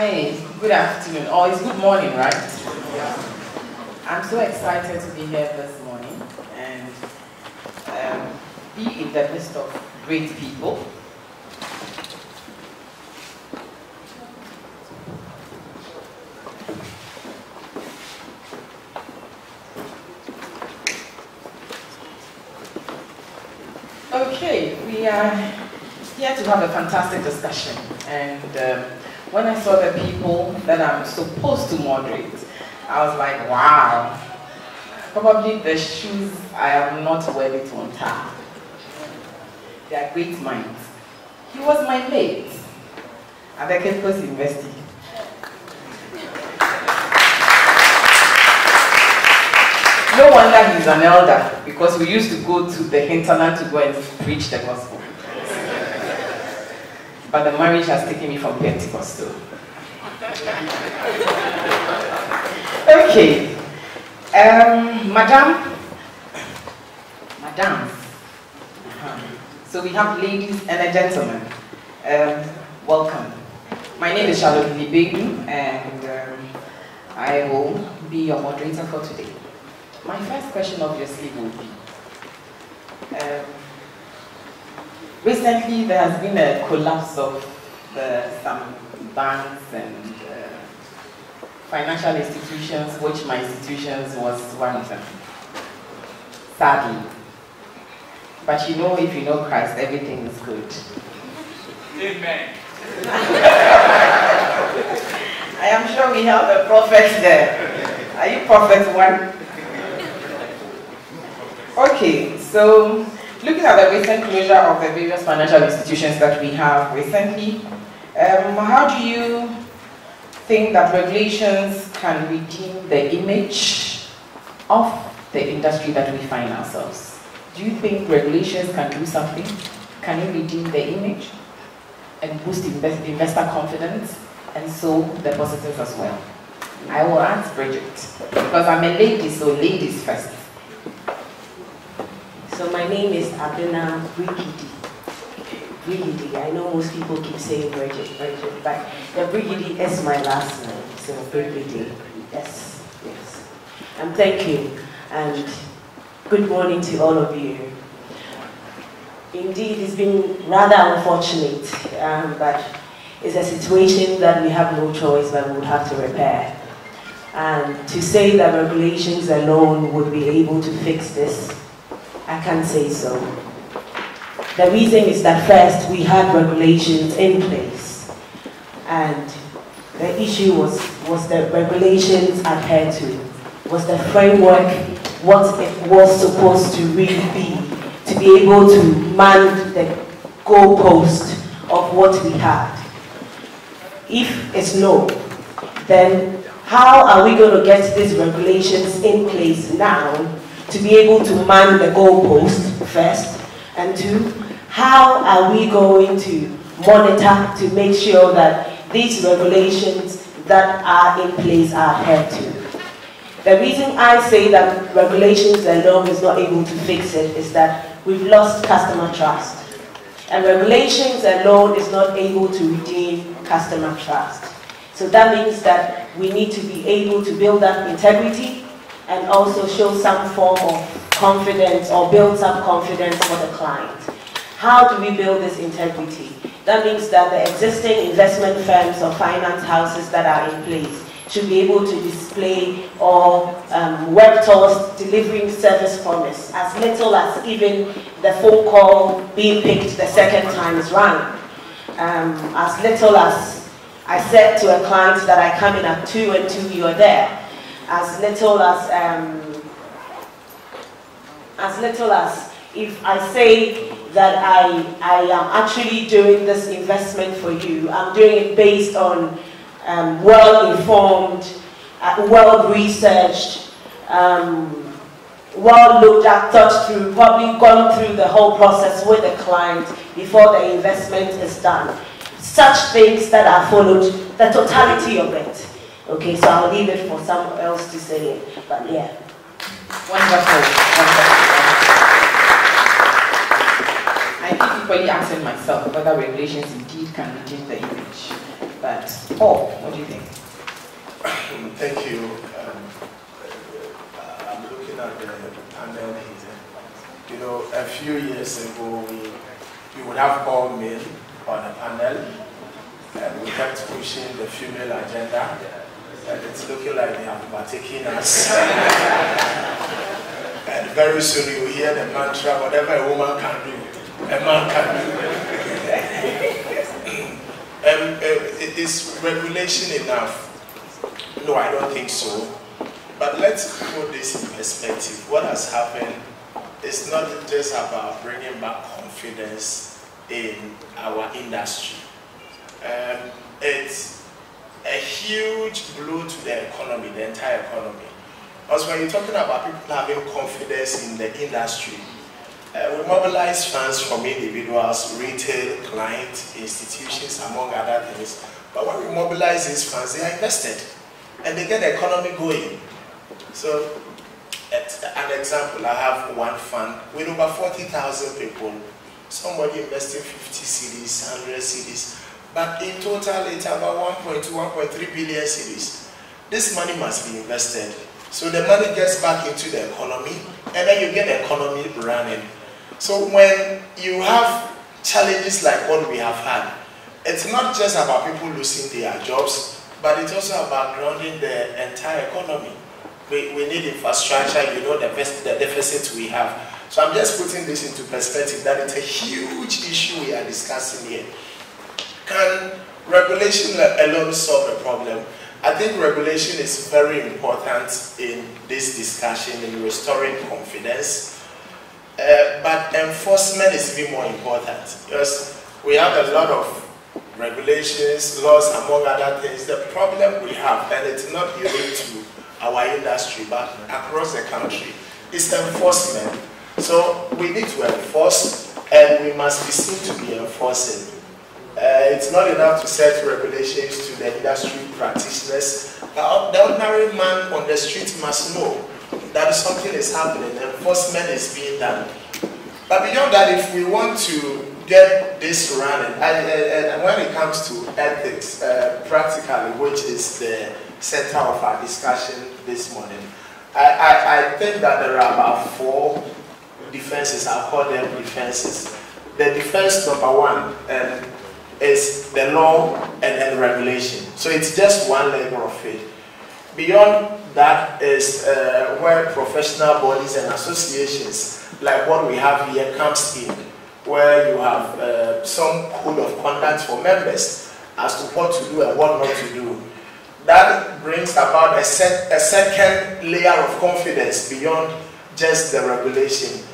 Hi, good afternoon, or oh, it's good morning, right? I'm so excited to be here this morning and um, be in the midst of great people. Okay, we are here to have a fantastic discussion and um, when I saw the people that I'm supposed to moderate, I was like, wow, probably the shoes I am not worthy to untie. They are great minds. He was my mate at the campus university. No wonder he's an elder because we used to go to the hinterland to go and preach the gospel. But the marriage has taken me from Pentecostal. Okay. Um, Madam. Madam. Uh-huh. So we have ladies and a gentleman. Um, welcome. My name is Charlotte Libedu, and um, I will be your moderator for today. My first question obviously will be, um, recently there has been a collapse of the, some banks and uh, financial institutions, which my institutions was one of them. Sadly. But you know, if you know Christ, everything is good. Amen. I am sure we have a prophet there. Are you prophet one? Okay, so looking at the recent closure of the various financial institutions that we have recently, um, how do you think that regulations can redeem the image of the industry that we find ourselves? Do you think regulations can do something? Can it redeem the image and boost invest investor confidence and so depositors as well? I will ask Bridget because I'm a lady, so ladies first. So my name is Abena Brigidi. Brigidi. I know most people keep saying Bridget, Bridget, but the Brigidi is my last name, so Brigidi. Yes, yes. And thank you, and good morning to all of you. Indeed, it's been rather unfortunate, um, but it's a situation that we have no choice but we would have to repair. And to say that regulations alone would be able to fix this, I can't say so. The reason is that first we had regulations in place and the issue was, was the regulations adhered to, was the framework what it was supposed to really be, to be able to man the goalpost of what we had. If it's no, then how are we going to get these regulations in place now to be able to man the goalpost first, and two, how are we going to monitor to make sure that these regulations that are in place are adhered to? The reason I say that regulations alone is not able to fix it is that we've lost customer trust. And regulations alone is not able to redeem customer trust. So that means that we need to be able to build up integrity and also show some form of confidence or build some confidence for the client. How do we build this integrity? That means that the existing investment firms or finance houses that are in place should be able to display or um, work towards delivering service promise as little as even the phone call being picked the second time is rang. Um, as little as I said to a client that I come in at 2 and 2 you're there. As little as, um, as little as if I say that I, I am actually doing this investment for you. I'm doing it based on um, well-informed, uh, well-researched, um, well-looked at, thought through, probably gone through the whole process with the client before the investment is done. Such things that are followed, the totality of it. Okay, so I'll leave it for someone else to say it, but yeah. Wonderful. Wonderful. I keep equally asking myself whether regulations indeed can redeem the image. But But Paul, what do you think? Thank you. Um, uh, I'm looking at the panel here. You know, a few years ago, we, we would have all men on a panel, and we kept pushing the female agenda, it's looking like they have overtaken us. and very soon you hear the mantra, whatever a woman can do, a man can do. um, uh, is regulation enough? No, I don't think so. But let's put this in perspective. What has happened is not just about bringing back confidence in our industry. Um, it's a huge blow to the economy, the entire economy. Because when you're talking about people having confidence in the industry, uh, we mobilize funds from individuals, retail, clients, institutions, among other things. But when we mobilize these funds, they are invested and they get the economy going. So, an example, I have one fund with over 40,000 people. Somebody investing 50 cedis, 100 cedis, but in total it's about 1.2, 1.3 billion cedis. This money must be invested. So the money gets back into the economy, and then you get the economy running. So when you have challenges like what we have had, it's not just about people losing their jobs, but it's also about grounding the entire economy. We, we need infrastructure, you know the, the deficit we have. So I'm just putting this into perspective that it's a huge issue we are discussing here. Can regulation alone solve a problem? I think regulation is very important in this discussion in restoring confidence. Uh, but enforcement is even more important because we have a lot of regulations, laws, among other things. The problem we have, and it's not unique to our industry, but across the country, is enforcement. So we need to enforce, and we must be seen to be enforcing. Uh, it's not enough to set regulations to the industry practitioners. Uh, the ordinary man on the street must know that something is happening, enforcement is being done. But beyond that, if we want to get this running. And, and, when it comes to ethics, uh, practically, which is the center of our discussion this morning, I, I, I think that there are about four defenses. I'll call them defenses. The defense number one um, is the law and, and regulation. So it's just one level of it. Beyond that is uh, where professional bodies and associations, like what we have here, comes in where you have uh, some code of conduct for members as to what to do and what not to do. That brings about a, set, a second layer of confidence beyond just the regulation.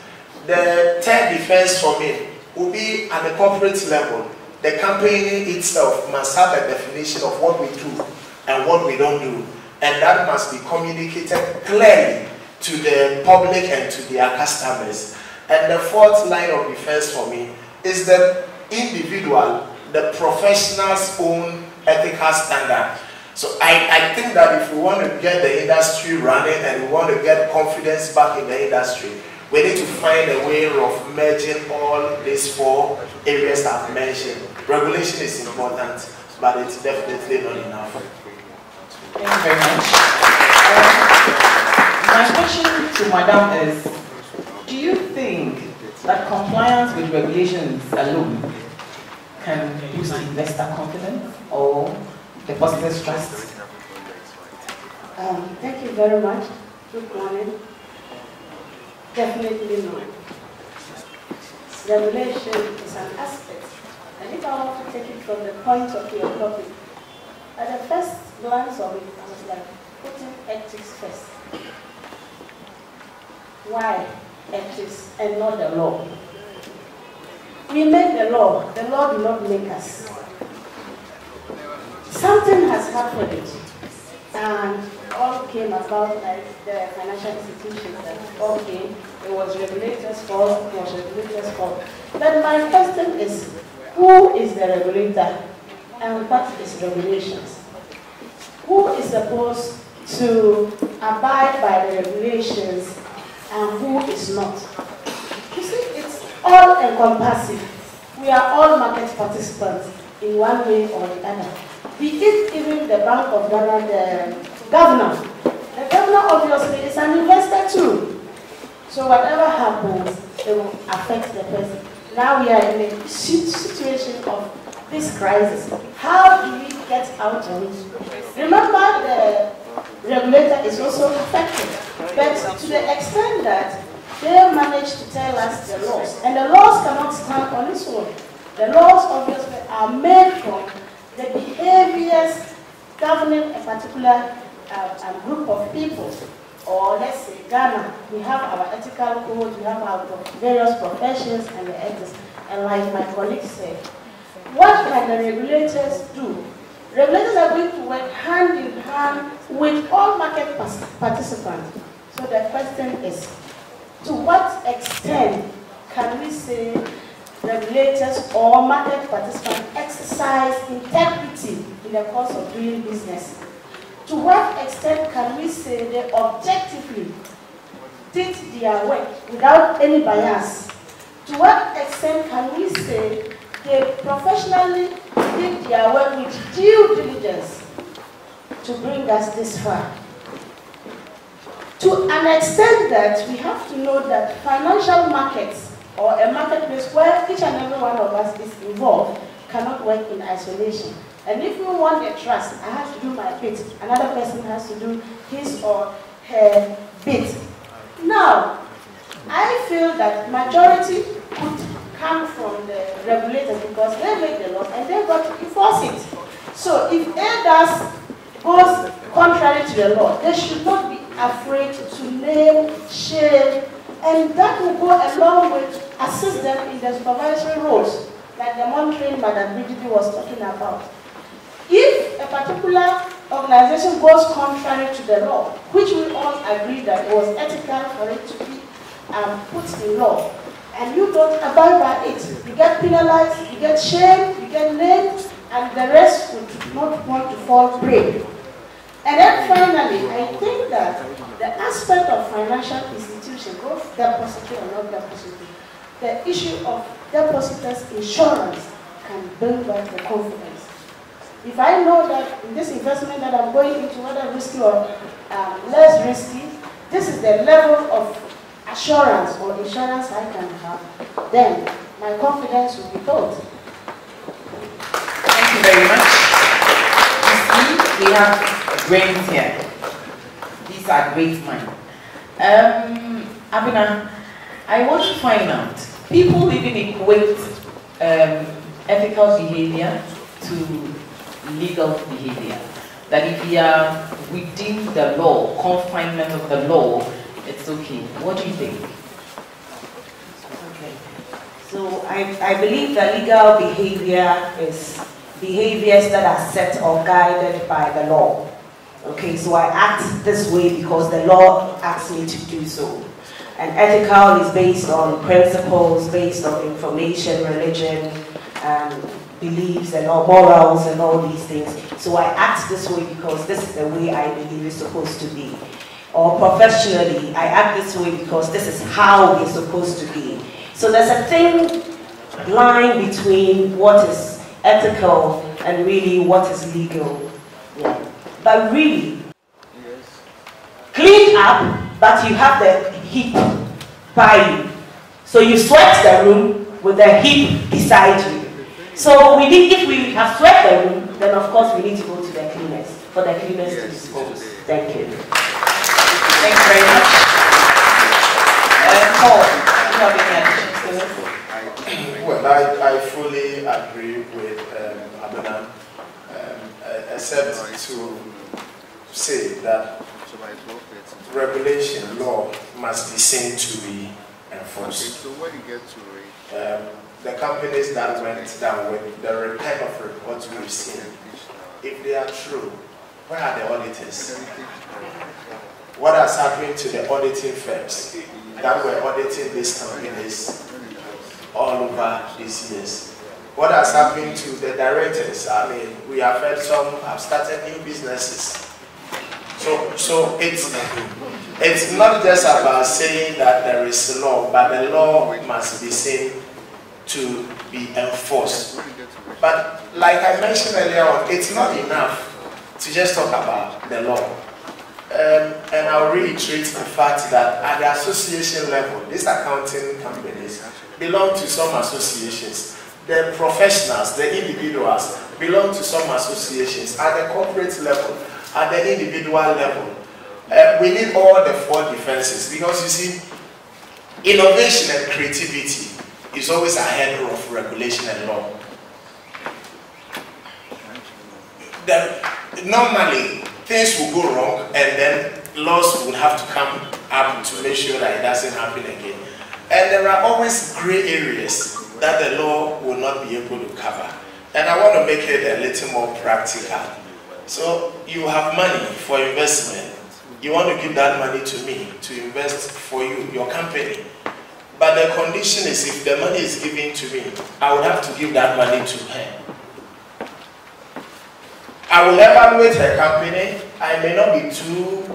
The third defense for me will be at the corporate level. The company itself must have a definition of what we do and what we don't do. And that must be communicated clearly to the public and to their customers. And the fourth line of defense for me is the individual, the professional's own ethical standard. So I, I think that if we want to get the industry running and we want to get confidence back in the industry, we need to find a way of merging all these four areas I've mentioned. Regulation is important, but it's definitely not enough. Thank you very much. Um, my question to Madam is, do you think that compliance with regulations alone can boost investor confidence or depositors' trust? Um, thank you very much. Good morning. Definitely not. Regulation is an aspect. And if I want to take it from the point of your topic, at the first glance of it, I was like, putting ethics first. Why? ethics and not the law. We make the law, the law did not make us. Something has happened and all came about like the financial institutions that all came. It was regulators' fault, it was regulators' fault. But my question is, who is the regulator and what is regulations? Who is supposed to abide by the regulations and who is not. You see, it's all encompassing. We are all market participants in one way or the other. Be it even the Bank of Ghana, the governor. The governor obviously is an investor too. So whatever happens, it will affect the person. Now we are in a situation of this crisis. How do we get out of it? Remember, the regulator is also affected, but to the extent that they managed to tell us the laws, and the laws cannot stand on its own. The laws obviously are made from the behaviors governing a particular uh, group of people or let's say Ghana, we have our ethical code, we have our various professions and the ethics. And like my colleague said, what can the regulators do? Regulators are going to work hand in hand with all market participants. So the question is, to what extent can we say regulators or market participants exercise integrity in the course of doing business? To what extent can we say they objectively did their work without any bias? To what extent can we say they professionally did their work with due diligence to bring us this far? To an extent that we have to know that financial markets or a marketplace where each and every one of us is involved cannot work in isolation. And if we want a trust, I have to do my bit. Another person has to do his or her bit. Now, I feel that majority could come from the regulators because they make the law and they've got to enforce it. So if ADAS goes contrary to the law, they should not be afraid to name, shame, and that will go a long way to assist them in the supervisory roles, like the monitoring Madam Brigidi was talking about. If a particular organization goes contrary to the law, which we all agree that it was ethical for it to be um, put in law, and you don't abide by it, you get penalized, you get shamed, you get named, and the rest would not want to fall prey. And then finally, I think that the aspect of financial institution, both depository or not depository, the issue of depositors' insurance can bring back the confidence. If I know that in this investment that I'm going into, whether risky or um, less risky, this is the level of assurance or insurance I can have, then my confidence will be built. Thank you very much. You see, we have brains here. These are great minds. Um, Abena, I want to find out, people living equate um, ethical behavior to legal behavior. That if you are within the law, confinement of the law, it's okay. What do you think? Okay. So I, I believe that legal behavior is behaviors that are set or guided by the law. Okay, so I act this way because the law asks me to do so. And ethical is based on principles, based on information, religion, um, beliefs and all morals and all these things. So I act this way because this is the way I believe it's supposed to be. Or professionally, I act this way because this is how it's supposed to be. So there's a thin line between what is ethical and really what is legal. Yeah. But really, clean up, but you have the heap by you. So you swept the room with the heap beside you. So we need, if we have swept the room, then of course we need to go to the cleaners, for the cleaners yes. to dispose. Thank you. Thank you very much. Uh, Paul, you have any additions to Well, I, I fully agree with um, Abena, um, except to say that regulation law must be seen to be enforced. Okay, so when you get to it, um, the companies that went down with the repair of reports we've seen, if they are true, where are the auditors? What has happened to the auditing firms that were auditing these companies all over these years? What has happened to the directors? I mean, we have heard some have started new businesses. So, so it's, it's not just about saying that there is law, but the law must be seen to be enforced. But like I mentioned earlier on, it's not enough to just talk about the law. Um, and I'll reiterate the fact that at the association level, these accounting companies belong to some associations. The professionals, the individuals, belong to some associations. At the corporate level, at the individual level, uh, we need all the four defenses because you see, innovation and creativity is always ahead of regulation and law. The, normally, things will go wrong and then laws will have to come up to make sure that it doesn't happen again. And there are always gray areas that the law will not be able to cover. And I want to make it a little more practical. So you have money for investment. You want to give that money to me to invest for you, your company. But the condition is if the money is given to me, I would have to give that money to her. I will evaluate her company. I may not be too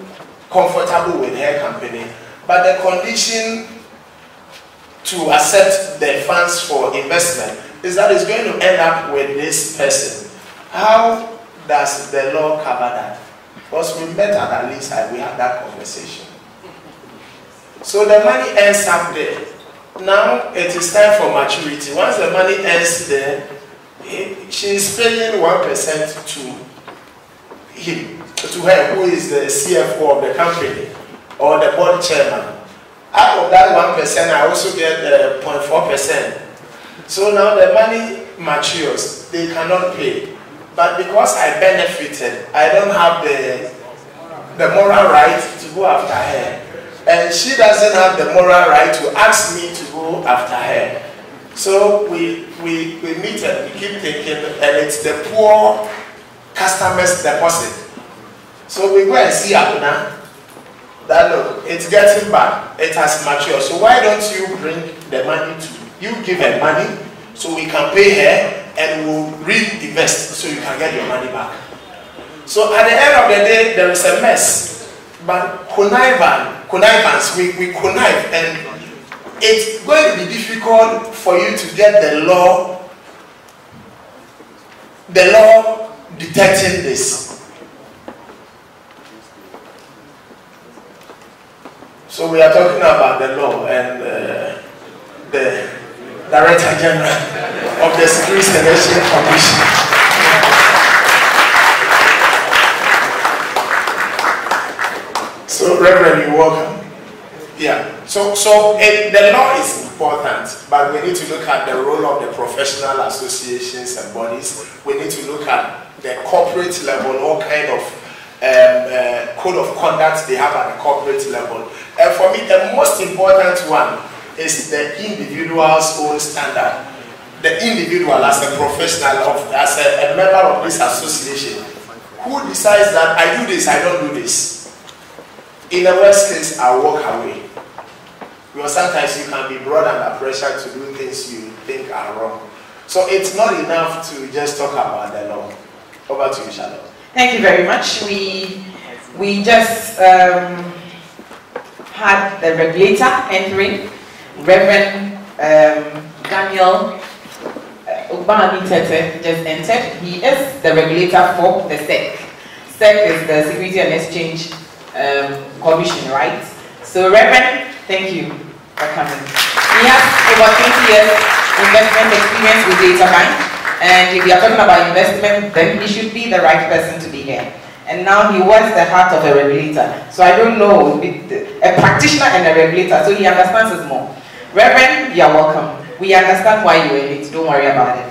comfortable with her company, but the condition to accept the funds for investment is that it's going to end up with this person. How does the law cover that? Because we met at least we had that conversation. So the money ends up there. Now it is time for maturity. Once the money ends there, she is paying 1% to him, to her, who is the CFO of the company or the board chairman. Out of that 1%, I also get uh, 0.4%. So now the money matures, they cannot pay. But because I benefited, I don't have the, the moral right to go after her. And she doesn't have the moral right to ask me to go after her. So we, we, we meet and we keep thinking, and it's the poor customer's deposit. So we go and see Abena. That look, it's getting bad. It has matured. So why don't you bring the money to you give her money so we can pay her and we'll reinvest so you can get your money back. So at the end of the day, there is a mess. But connive, connivance, we, we connive and it's going to be difficult for you to get the law, the law detecting this. So we are talking about the law and uh, the Director General of the Security Selection Commission. So, Reverend, you're welcome. Yeah. So, so it, the law is important, but we need to look at the role of the professional associations and bodies. We need to look at the corporate level, all kind of um, uh, code of conduct they have at the corporate level. And for me, the most important one is the individual's own standard. The individual as a professional, of, as a, a member of this association, who decides that I do this, I don't do this. In the worst case, I walk away. Because sometimes you can be brought under pressure to do things you think are wrong. So it's not enough to just talk about the law. Over to you, Charlotte. Thank you very much. We, we just um, had the regulator entering, Reverend um, Daniel uh, Tetteh just entered. He is the regulator for the SEC. SEC is the Security and Exchange um, Commission, right? So, Reverend, thank you for coming. He has over 20 years investment experience with Databank, And if you are talking about investment, then he should be the right person to be here. And now he was the heart of a regulator. So I don't know, a practitioner and a regulator, so he understands us more. Reverend, you are welcome. We understand why you are it, don't worry about it.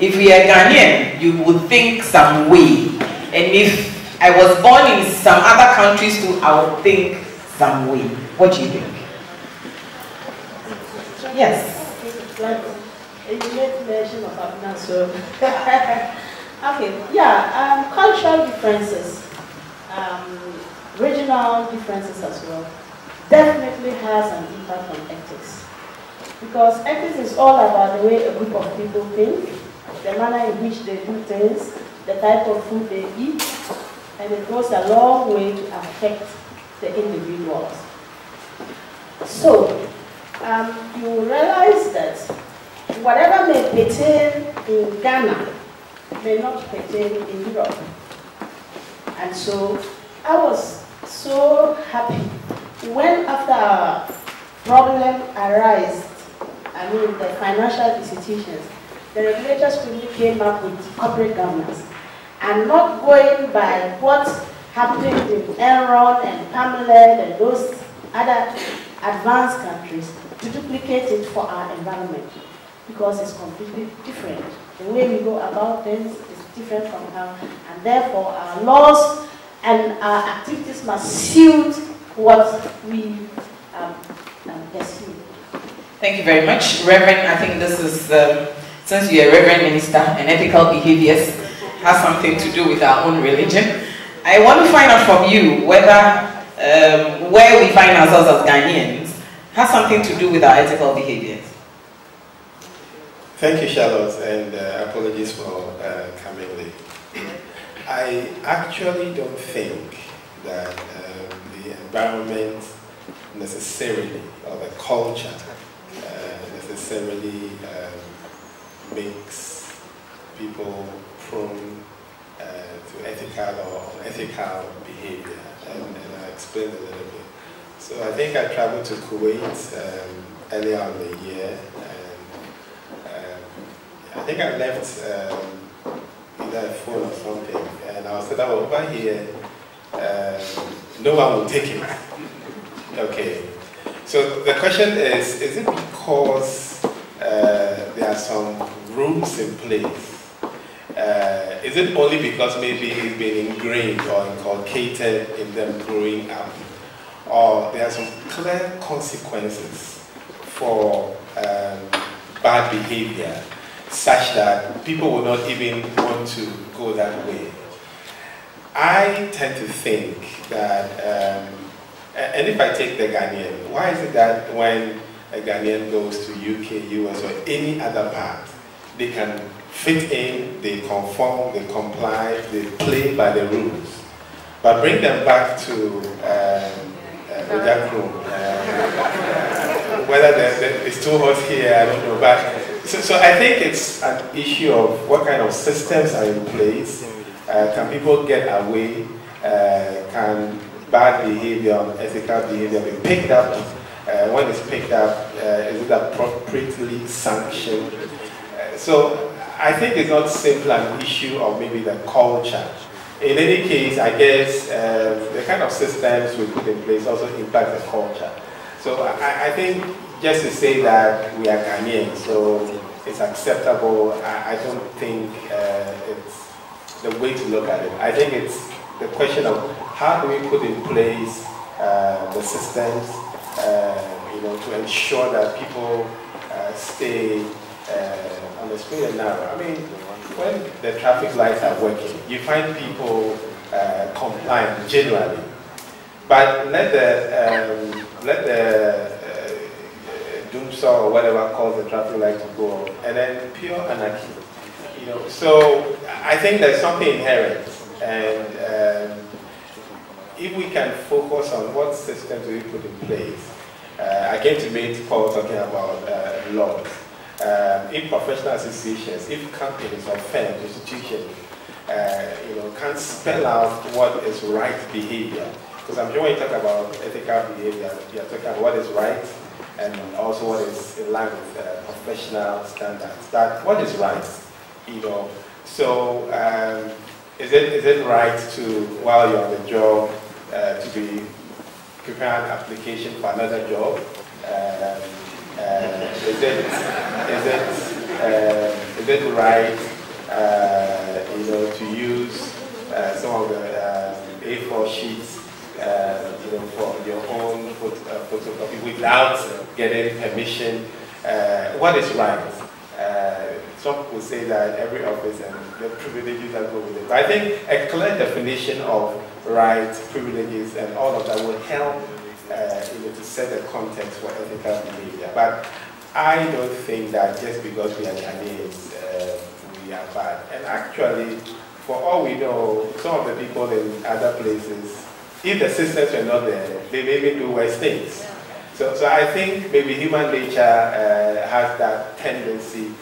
If we are Ghanaian, you would think some way. And if I was born in some other countries too, I would think some way. What do you think? Yes a unique mention of Abena, so okay, yeah, um, cultural differences, um, regional differences as well, definitely has an impact on ethics. Because ethics is all about the way a group of people think, the manner in which they do things, the type of food they eat, and it goes a long way to affect the individuals. So, um, you realize that whatever may pertain in Ghana may not pertain in Europe. And so I was so happy when after a problem arose, I mean the financial institutions, the regulators quickly came up with corporate governance and not going by what happened in Enron and Parmalat and those other advanced countries to duplicate it for our environment because it's completely different. The way we go about things is different from how, and therefore our laws and our activities must suit what we um, um, pursue. Thank you very much. Reverend, I think this is, um, since you're a Reverend Minister and ethical behaviors has something to do with our own religion, I want to find out from you whether um, where we find ourselves as Ghanaians has something to do with our ethical behaviors. Thank you, Charlotte, and uh, apologies for uh, coming late. I actually don't think that um, the environment necessarily, or the culture, uh, necessarily um, makes people prone uh, to ethical or unethical behavior, and, and I explained a little bit. So I think I traveled to Kuwait um, earlier in the year, and I think I left um, either a phone or something, and I was said, oh, over here, uh, no one will take it. Okay. So the question is, is it because uh, there are some rules in place? Uh, is it only because maybe it's been ingrained or inculcated in them growing up? Or there are some clear consequences for um, bad behavior such that people will not even want to go that way. I tend to think that, um, and if I take the Ghanaian, why is it that when a Ghanaian goes to UK, US, or any other part, they can fit in, they conform, they comply, they play by the rules. But bring them back to um, uh, room. Uh, whether it's too hot here, I don't know. But so, so I think it's an issue of what kind of systems are in place. Uh, can people get away? Uh, can bad behavior, ethical behavior be picked up? Uh, when it's picked up, uh, is it appropriately sanctioned? So I think it's not simply an issue of maybe the culture. In any case, I guess uh, the kind of systems we put in place also impact the culture. So I, I think just to say that we are Ghanaian, so it's acceptable, I, I don't think uh, it's the way to look at it. I think it's the question of how do we put in place uh, the systems, uh, you know, to ensure that people uh, stay uh, on the straight and narrow. I mean, when the traffic lights are working, you find people uh, complying generally. But let the, um, let the dumsor or whatever cause the traffic light to go off, and then pure anarchy. You know, so I think there's something inherent, and um, if we can focus on what systems we put in place. Uh, I came to meet Paul talking about uh, laws. Uh, if professional associations, if companies or firms, institutions, uh, you know, can spell out what is right behavior, because I'm sure when you talk about ethical behavior, you're talking about what is right and also what is in line with uh, professional standards. That what is right, you know. So um, is it is it right to while you're on the job uh, to be preparing an application for another job? Um, uh, is it is it uh, is it right uh, you know to use uh, some of the A4 sheets uh, you know, for your own uh, photocopy without getting permission. What is right? Some people say that every office and the privileges that go with it. But I think a clear definition of rights, privileges, and all of that will help uh, you know, to set the context for ethical behavior. But I don't think that just because we are Ghanaians, uh, we are bad. And actually, for all we know, some of the people in other places if the systems were not there, they maybe do worse things. So, so I think maybe human nature uh, has that tendency,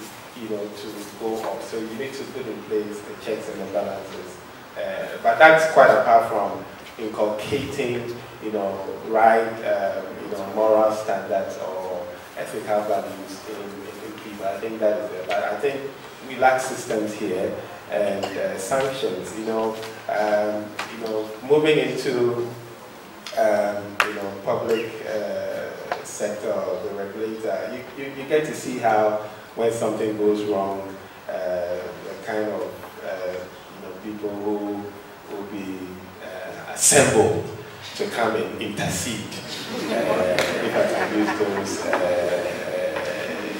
you know, to go up. So you need to put in place the checks and the balances. Uh, but that's quite apart from inculcating, you know, right, um, you know, moral standards or ethical values in, in, in people. I think that is it. But I think we lack systems here and uh, sanctions. You know, um, you know, moving into um, you know public uh, sector, the regulator, you, you, you, get to see how when something goes wrong, uh, the kind of uh, you know people who will be uh, assembled to come and intercede, uh, if I can use those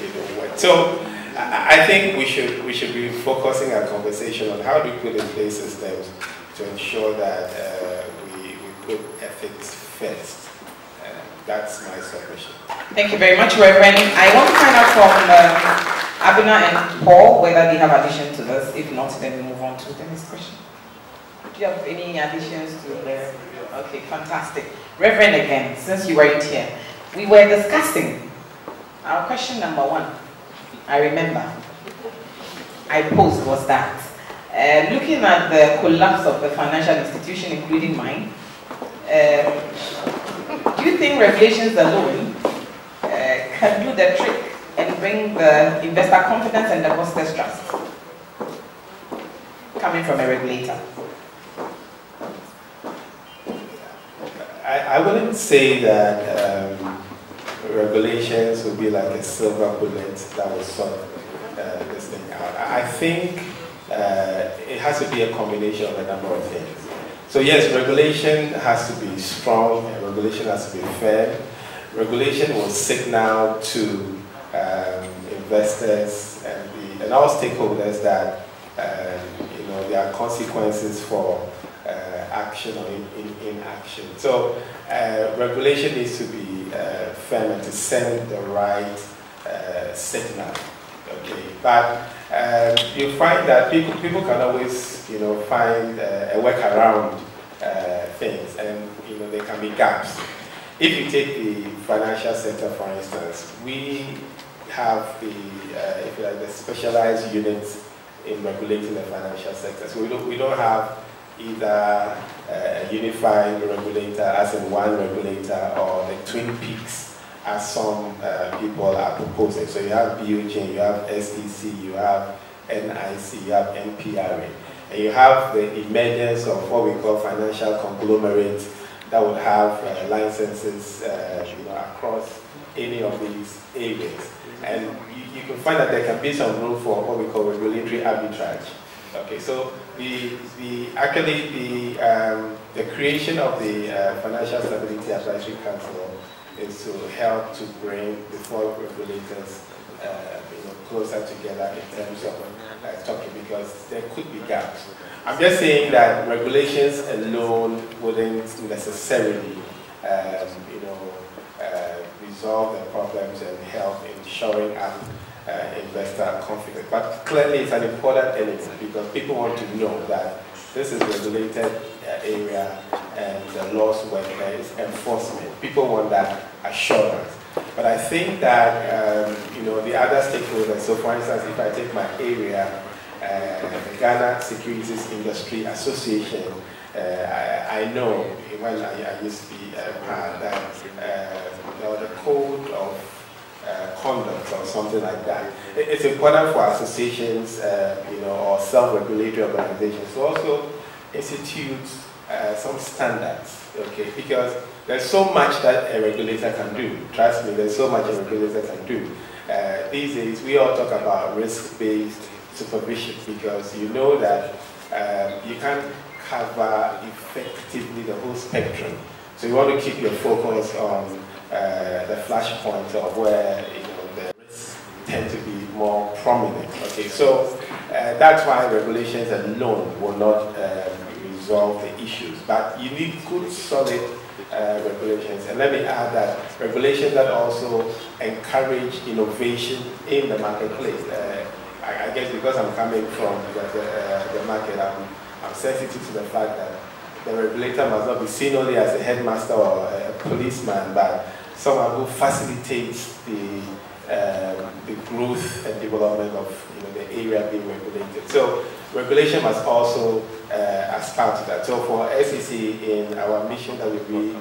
you know words. So. I think we should we should be focusing our conversation on how do we put in place systems to ensure that uh, we, we put ethics first. Uh, that's my submission. Thank you very much, Reverend. I want to find out from um, Abena and Paul whether they have addition to this. If not, then we move on to the next question. Do you have any additions to the? Okay, fantastic. Reverend, again, since you weren't here, we were discussing our question number one I remember, I posed was that. Uh, looking at the collapse of the financial institution, including mine, um, do you think regulations alone uh, can do the trick and bring the investor confidence and depositors trust? Coming from a regulator. I, wouldn't say that um, regulations would be like a silver bullet that will sort uh, this thing out. I think uh, it has to be a combination of a number of things. So yes, regulation has to be strong, regulation has to be fair. Regulation will signal to um, investors and, the, and all stakeholders that um, you know there are consequences for uh, action or in, in, inaction. So uh, regulation needs to be uh, firm and to send the right uh, signal. Okay, but um, you find that people people can always you know find uh, a workaround uh, things, and you know there can be gaps. If you take the financial sector, for instance, we have the if you like the specialized units in regulating the financial sector. So we don't we don't have either a unified regulator as in one regulator or the twin peaks as some uh, people are proposing. So you have BOG, you have SEC, you have NIC, you have NPRA. And you have the emergence of what we call financial conglomerates that would have uh, licenses uh, you know, across any of these areas. And you, you can find that there can be some room for what we call regulatory arbitrage. Okay, so the, the actually the, um, the creation of the uh, Financial Stability Advisory Council is to help to bring the four regulators uh, you know, closer together in terms of uh, talking because there could be gaps. I'm just saying that regulations alone wouldn't necessarily um, you know, uh, resolve the problems and help in showing up uh, investor confidence. But clearly it's an important element because people want to know that this is regulated uh, area and the laws work there is enforcement. People want that assurance. But I think that, um, you know, the other stakeholders, so for instance, if I take my area, uh, the Ghana Securities Industry Association, uh, I, I, know when I, I used to be a part that uh, the code of uh, conduct or something like that. It's important for associations, uh, you know, or self-regulatory organizations to also institute uh, some standards, okay? Because there's so much that a regulator can do. Trust me, there's so much a regulator can do. Uh, these days, we all talk about risk-based supervision because you know that um, you can't cover effectively the whole spectrum. So you want to keep your focus on uh, the flashpoint of where you know the risks tend to be more prominent. Okay, so uh, that's why regulations alone will not um, resolve the issues, but you need good, solid uh, regulations. And let me add that regulations that also encourage innovation in the marketplace. Uh, I, I, guess because I'm coming from the, the, uh, the market, I'm, I'm sensitive to the fact that the regulator must not be seen only as a headmaster or a policeman, but someone who facilitates the, um, the growth and development of you know, the area being regulated. So regulation must also uh, aspire to that. So for SEC in our mission that we be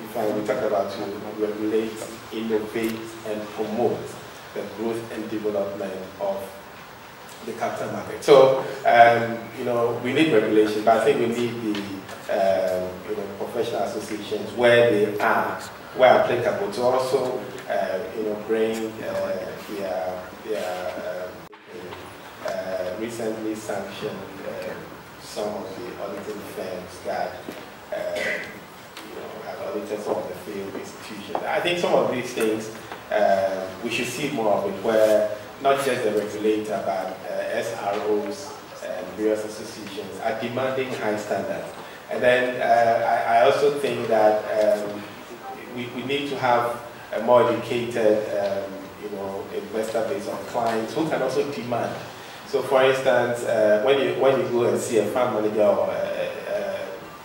defined, we talk about to regulate, innovate, and promote the growth and development of the capital market. So, um, you know, we need regulation, but I think we need the, um, you know, professional associations where they are, where applicable, to also, uh, you know, bring uh, their, their uh, uh, recently sanctioned uh, some of the auditing firms that you know, have audited some of the failed institutions. I think some of these things we should see more of it, where not just the regulator, but uh, SROs and various associations are demanding high standards. And then uh, I, I, also think that um, we, we need to have a more educated, um, you know, investor base of clients who can also demand. So, for instance, uh, when you when you go and see a fund manager or uh, uh,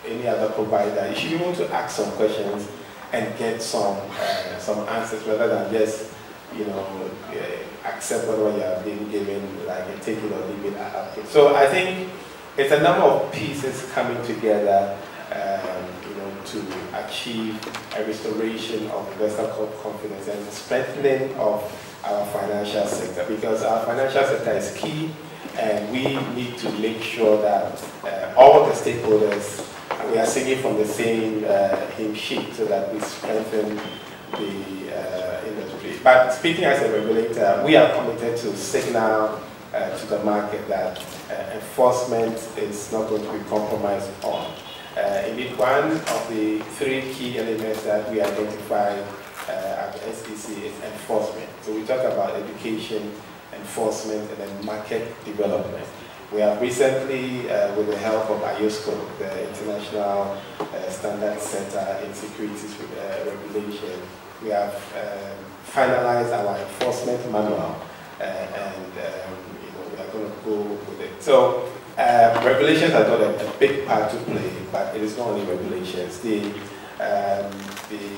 any other provider, you should be able to ask some questions and get some uh, some answers rather than just you know uh, accept whatever you are being given, like take it or leave it. So I think it's a number of pieces coming together, um, to achieve a restoration of investor confidence and the strengthening of our financial sector because our financial sector is key and we need to make sure that uh, all the stakeholders we are singing from the same uh, hymn sheet so that we strengthen the uh, industry. But speaking as a regulator, we are committed to signal uh, to the market that uh, enforcement is not going to be compromised on. Uh, indeed, one of the three key elements that we identify uh, at the SEC is enforcement. So we talk about education, enforcement, and then market development. We have recently, uh, with the help of IOSCO, the International uh, Standard Center in Securities uh, Regulation, we have um, finalized our enforcement manual uh, and um, you know, we are going to go with it. So uh, regulations are not a, a, big part to play, but it is not only regulations. The, um, the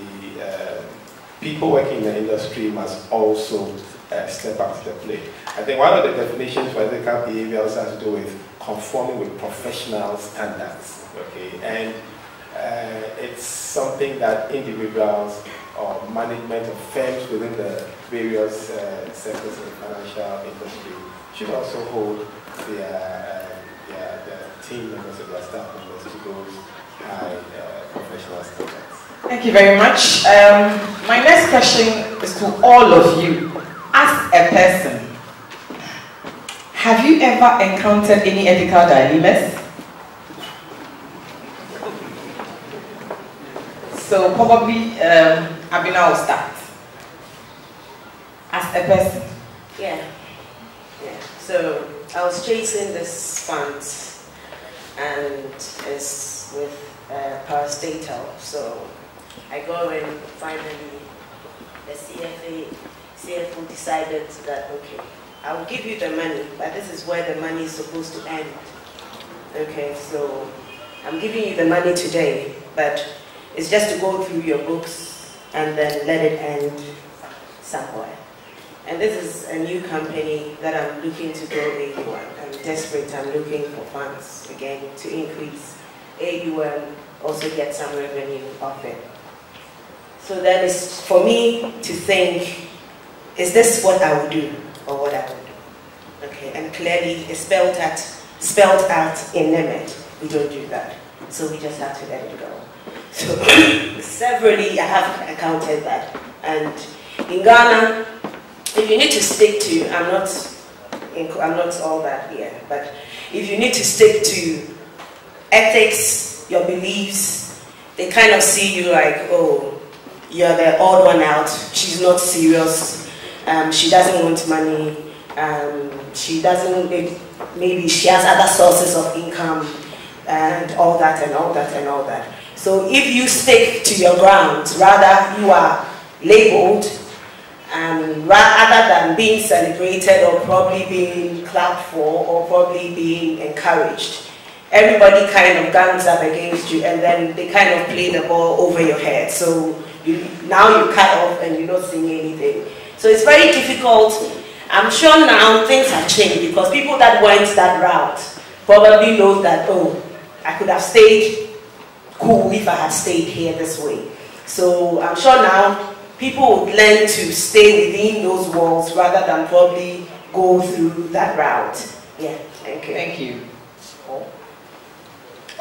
people working in the industry must also uh, step up to the plate. I think one of the definitions for ethical behavior also has to do with conforming with professional standards. Okay, and uh, it's something that individuals or management of firms within the various uh, sectors of the financial industry should also hold their, uh, team members or their staff members to those high uh, professional standards. Thank you very much. Um, my next question is to all of you. As a person, have you ever encountered any ethical dilemmas? So probably um, Abena will start. As a person. Yeah. Yeah. So I was chasing this fund and it's with uh, parastatal. So I go and finally the CFA CFO decided that, okay, I will give you the money, but this is where the money is supposed to end. Okay, so I'm giving you the money today, but it's just to go through your books and then let it end somewhere. And this is a new company that I'm looking to grow AUM. Desperate, I'm looking for funds again to increase AUM, also get some revenue off it. So that is for me to think is this what I would do or what I would do? Okay, and clearly it's spelled out, spelled out in limit. We don't do that. So we just have to let it go. So severally I have accounted that. And in Ghana, if you need to stick to, I'm not, I'm not all that here, but if you need to stick to ethics, your beliefs, they kind of see you like, oh, you're the odd one out, she's not serious, um, she doesn't want money, um, she doesn't, maybe she has other sources of income and all that and all that and all that. So if you stick to your grounds, rather you are labeled, um, rather than being celebrated or probably being clapped for or probably being encouraged. Everybody kind of gangs up against you and then they kind of play the ball over your head. So you, now you cut off and you're not seeing anything. So it's very difficult. I'm sure now things have changed because people that went that route probably know that, oh, I could have stayed cool if I had stayed here this way. So I'm sure now people would learn to stay within those walls rather than probably go through that route. Yeah, thank you. Thank you.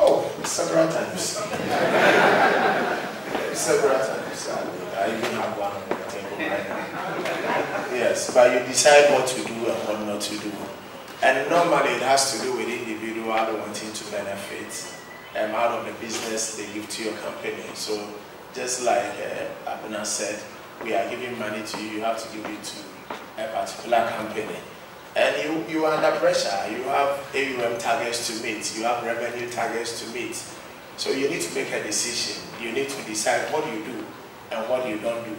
Oh, several times. several times. I even have one on the table right now. Yes, but you decide what to do and what not to do. And normally it has to do with individual wanting to benefit um, out of the business they give to your company. So just like uh, Abena said, we are giving money to you, you have to give it to a particular company. And you, you are under pressure. You have AUM targets to meet. You have revenue targets to meet. So you need to make a decision. You need to decide what you do and what you don't do.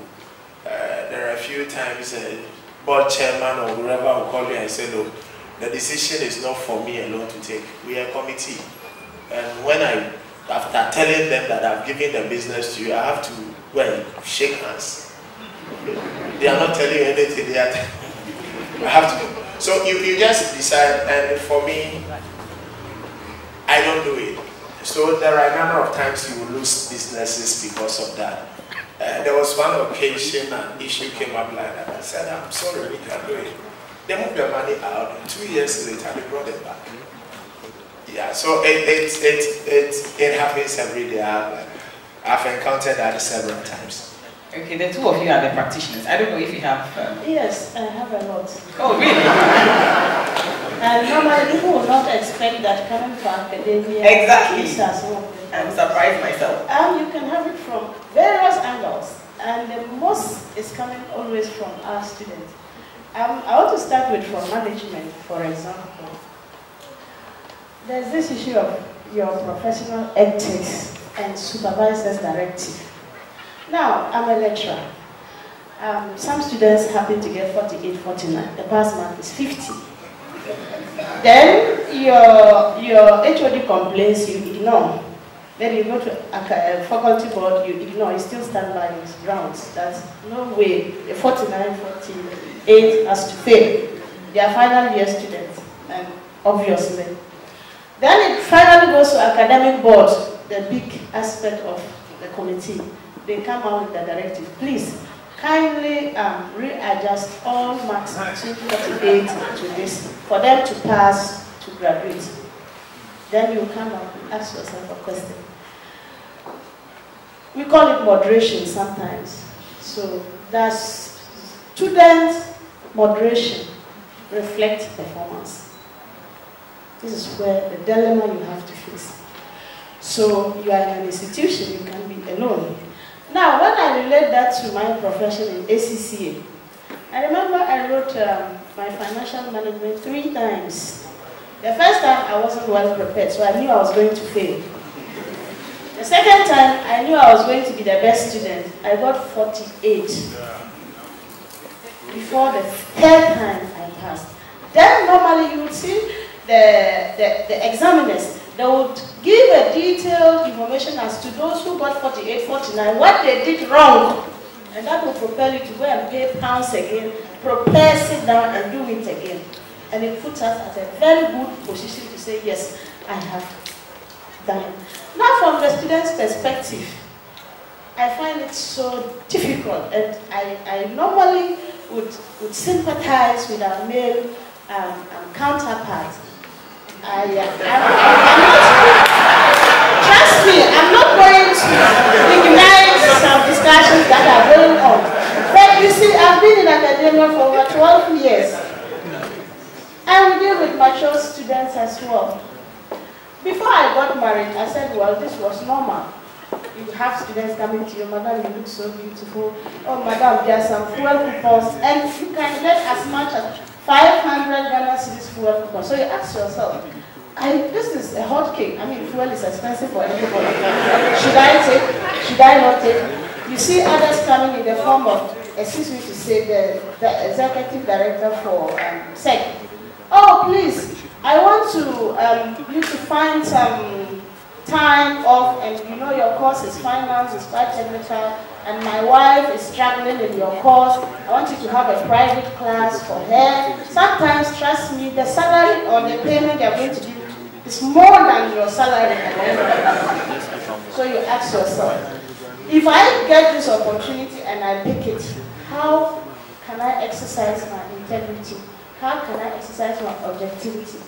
Uh, there are a few times a board chairman or whoever will call you and say, look, the decision is not for me alone to take. We are a committee. And when I, after telling them that I've given the business to you, I have to well shake hands. They are not telling you anything. They are I have to so you, you just decide, and for me, I don't do it. So there are a number of times you will lose businesses because of that. Uh, there was one occasion an issue came up like that. I said, I'm sorry, we can't do it. They moved their money out, two years later, they brought it back. Yeah, so it, it, it, it, it happens every day. I've, I've encountered that several times. Okay, the two of you are the practitioners. I don't know if you have. Um... Yes, I have a lot. Oh, really? and normally people will not expect that coming from academia. Exactly. I'm surprised myself. And you can have it from various angles. And the most is coming always from our students. Um, I want to start with from management, for example. There's this issue of your professional ethics and supervisor's directive. Now, I'm a lecturer. Um, some students happen to get 48, 49. The pass mark is 50. then your, your HOD complains, you ignore. Then you go to a, faculty board, you ignore, you still stand by your grounds. That's no way. A 49, 48 has to fail. They are final year students, and obviously. Then it finally goes to academic board, the big aspect of the committee they come out with the directive. Please, kindly um, readjust all marks between 48 to this for them to pass to graduate. Then you come up and ask yourself a question. We call it moderation sometimes. So that's student moderation reflects performance. This is where the dilemma you have to face. So you are in an institution, you can be alone. Now, when I relate that to my profession in ACCA, I remember I wrote um, my financial management three times. The first time I wasn't well prepared, so I knew I was going to fail. The second time, I knew I was going to be the best student. I got 48. Before the third time I passed. Then normally you would see the, the, the examiners, they would give a detailed information as to those who got 48, 49, what they did wrong. And that will propel you to go and pay pounds again, prepare, sit down and do it again. And it puts us at a very good position to say, yes, I have done. Now from the student's perspective, I find it so difficult and I, I normally would, would sympathize with our male um, um, counterparts I, uh, trust me, I'm not going to ignite some discussions that are going on. But you see, I've been in academia for over 12 years. And we deal with mature students as well. Before I got married, I said, well, this was normal. You have students coming to you, madam, you look so beautiful. Oh, madam, there are some fuel coupons. And you can get as much as 500 Ghana cedis fuel coupon. So you ask yourself, I, this is a hot cake. I mean, fuel is expensive for everybody. Should I take? Should I not take? You see others coming in the form of, excuse me to say, the, the executive director for um, SEC. Oh, please, I want to um, you to find some time off and you know your course is finance, it's quite technical, and my wife is struggling in your course, I want you to have a private class for her. Sometimes, trust me, the salary or the payment you're going to give is more than your salary. so you ask yourself, if I get this opportunity and I pick it, how can I exercise my integrity? How can I exercise my objectivity?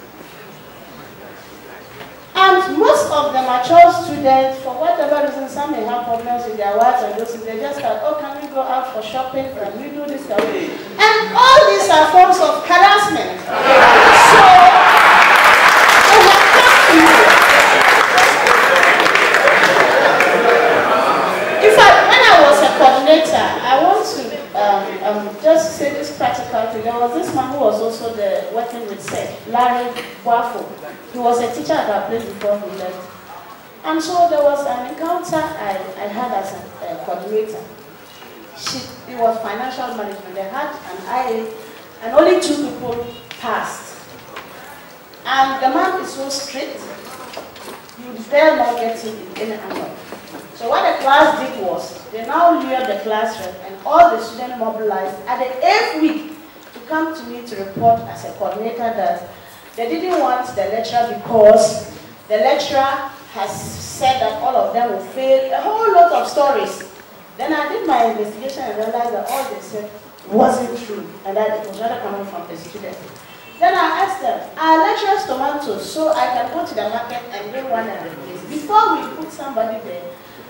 And most of the mature students, for whatever reason, some may have problems with their wives and those things, they just start, oh, can we go out for shopping? Can we do this? Can we? And all these are forms of harassment. So, In fact, when I was a coordinator, I want to um, um, just say this practically. There was this man who was also the, working with SEC, Larry Wafo. He was a teacher at our place before he left. And so there was an encounter I, I had as a uh, coordinator. She, it was financial management. They had an IA, and only two people passed. And the man is so strict, you dare not get him in any angle. So what the class did was, they now lured the classroom and all the students mobilized at the eighth week to come to me to report as a coordinator that they didn't want the lecturer because the lecturer has said that all of them will fail, a whole lot of stories. Then I did my investigation and realized that all they said wasn't true and that it was rather coming from the students. Then I asked them, are lecturers tomatoes so I can go to the market and bring one and replace? Before we put somebody there,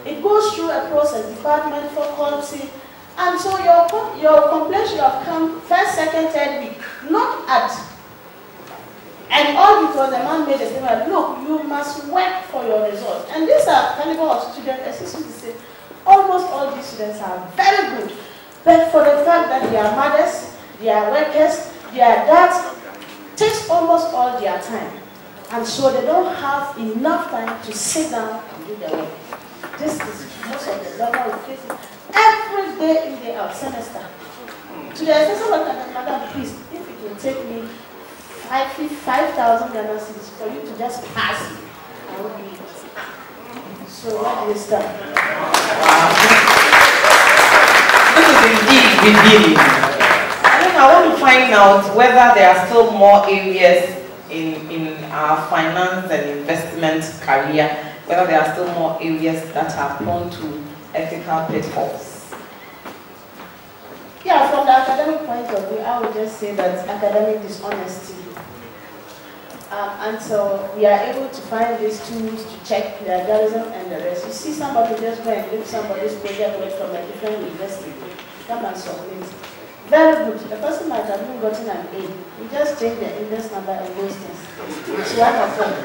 it goes through a process, department, faculty, and so your, your complaint should have come first, second, third week, not at and all because the man made a statement, look, you must work for your results. And these are caliber of students, me to say, almost all these students are very good. But for the fact that they are mothers, they are workers, they are dads, takes almost all their time. And so they don't have enough time to sit down and do their work. This is most of the level face every day in the out semester. To the assessor, madam, please, if it will take me five five thousand Ghana cedis for you to just pass. I will it. So what is that? This is indeed revealing. I I want to find out whether there are still more areas in, in our finance and investment career, whether there are still more areas that are prone to ethical pitfalls. Yeah, from the academic point of view, I would just say that academic dishonesty um, so we are able to find these tools to check plagiarism and the rest. You see somebody just go and look somebody's project work from a different university, come and submit. Very good. The person might have even gotten an A. You just change the index number of those things. It's one of them.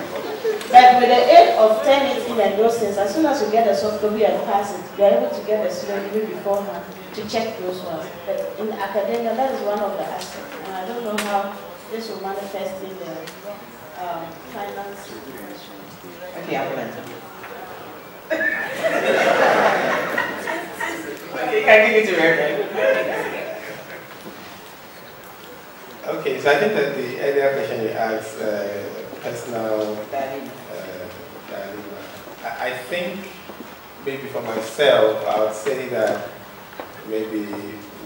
But with the aid of 10, 18 and those things, as soon as you get the soft copy and pass it, you're able to get the student even beforehand to check those ones. But in academia, that is one of the aspects. And I don't know how this will manifest in the um, finance Okay, I'll answer. okay, can give it to Reverend. Okay, so I think that the earlier question you asked, uh, personal, uh, I, I think maybe for myself, I would say that maybe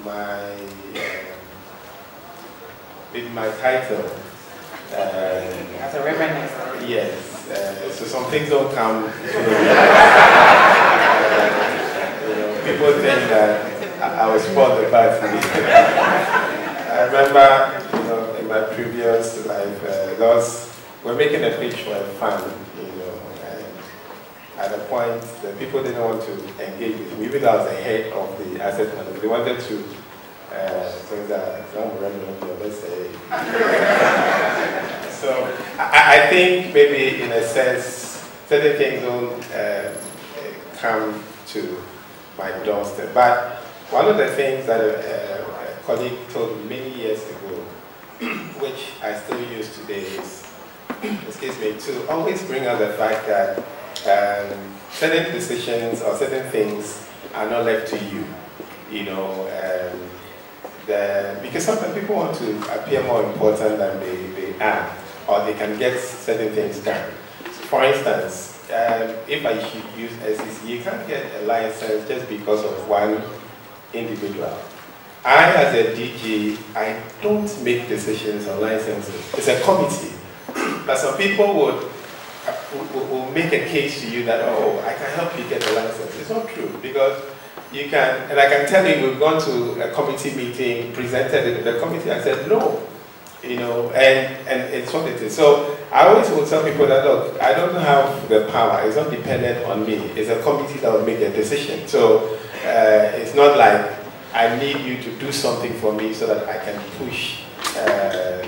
my uh, maybe my title uh, As a reverend Yes. Uh, so some things don't come. You know, you know, people think that I, I was spoiled the party. I remember, you know, in my previous life, uh, we're making a pitch for a fund, you know, and at a point, the people didn't want to engage with me, even though I was the head of the asset management. They wanted to uh, so that random let's say. so I, I, think maybe in a sense, certain things don't uh, come to my doorstep. But one of the things that a, a colleague told me many years ago, which I still use today, is, excuse me, to always bring out the fact that um, certain decisions or certain things are not left to you. You know, um, the, because sometimes people want to appear more important than they, they are, or they can get certain things done. So for instance, um, if I should use SEC, you can't get a license just because of one individual. I, as a DG, I don't make decisions on licenses. It's a committee. But some people would, will, will make a case to you that, oh, I can help you get a license. It's not true because you can, and I can tell you, we've gone to a committee meeting, presented it to the committee, I said, no, you know, and, and it's what it is. So I always will tell people that, look, I don't have the power. It's not dependent on me. It's a committee that will make a decision. So uh, it's not like I need you to do something for me so that I can push uh,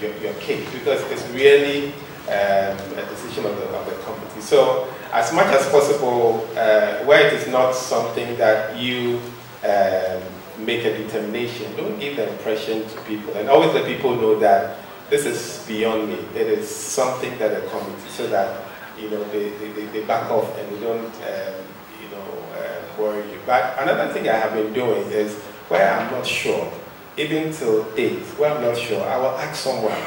your, your case because it's really um, a decision of the, of the committee. So as much as possible, uh, where it is not something that you um, make a determination. Don't give the impression to people. And always let people know that this is beyond me. It is something that the committee, so that you know they, they, they back off and they don't um, worry you. But another thing I have been doing is where I'm not sure, even till date, where I'm not sure, I will ask someone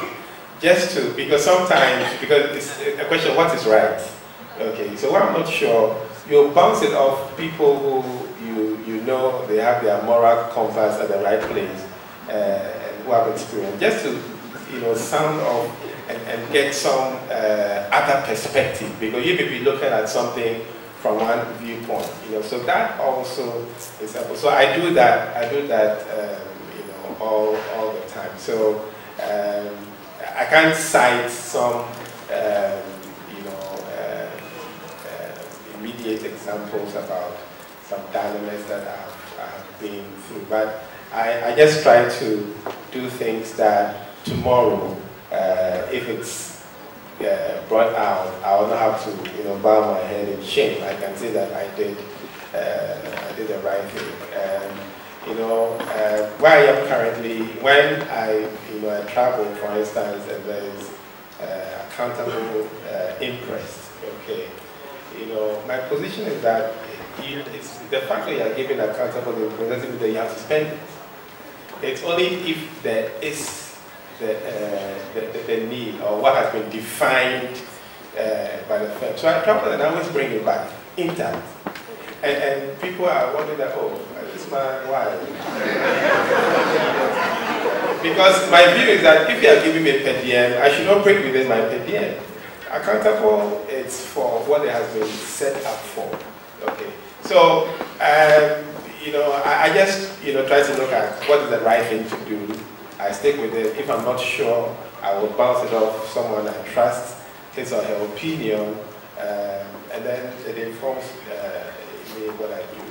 just to because sometimes because it's a question what is right. Okay, so where I'm not sure, you'll bounce it off people who you, you know they have their moral compass at the right place uh, who have experience, just to you know sound off and, and get some uh, other perspective because you may be looking at something from one viewpoint, you know. So that also is helpful. So I do that. I do that, um, you know, all all the time. So um, I can't cite some, um, you know, uh, uh, immediate examples about some dilemmas that I've, I've been through. But I, I, just try to do things that tomorrow, uh, if it's uh, brought out, I will not have to, you know, bow my head in shame. I can say that I did, uh, I did the right thing. And, you know, uh, where I am currently, when I, you know, I travel, for instance, and there is uh, accountable imprest, okay, you know, my position is that you, the fact that you are given accountable doesn't mean that you have to spend it. It's only if there is the, uh, the, the, need or what has been defined uh, by the firm. So I travel and I always bring it back intact. And, and people are wondering that, oh, this man, why? because my view is that if you are giving me a diem, I should not break within my diem. Accountable, it's for what it has been set up for. Okay. So, um, you know, I, I, just, you know, try to look at what is the right thing to do. I stick with it. If I'm not sure, I will bounce it off someone I trust, his or her opinion, um, and then it informs uh, me what I do.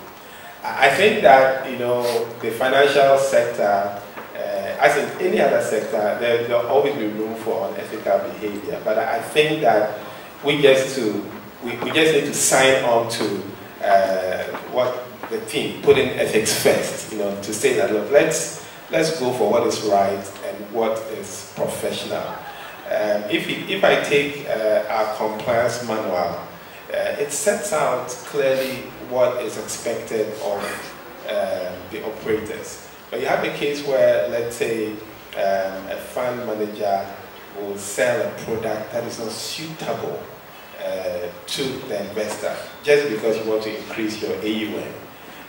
I think that, you know, the financial sector, uh, as in any other sector, there will always be room for unethical behavior. But I think that we just to we, we just need to sign on to uh, what the team put in ethics first, you know, to say that look, let's let's go for what is right and what is professional. Um, if, if I take uh, our compliance manual, uh, it sets out clearly what is expected of uh, the operators. But you have a case where, let's say, um, a fund manager will sell a product that is not suitable uh, to the investor just because you want to increase your AUM,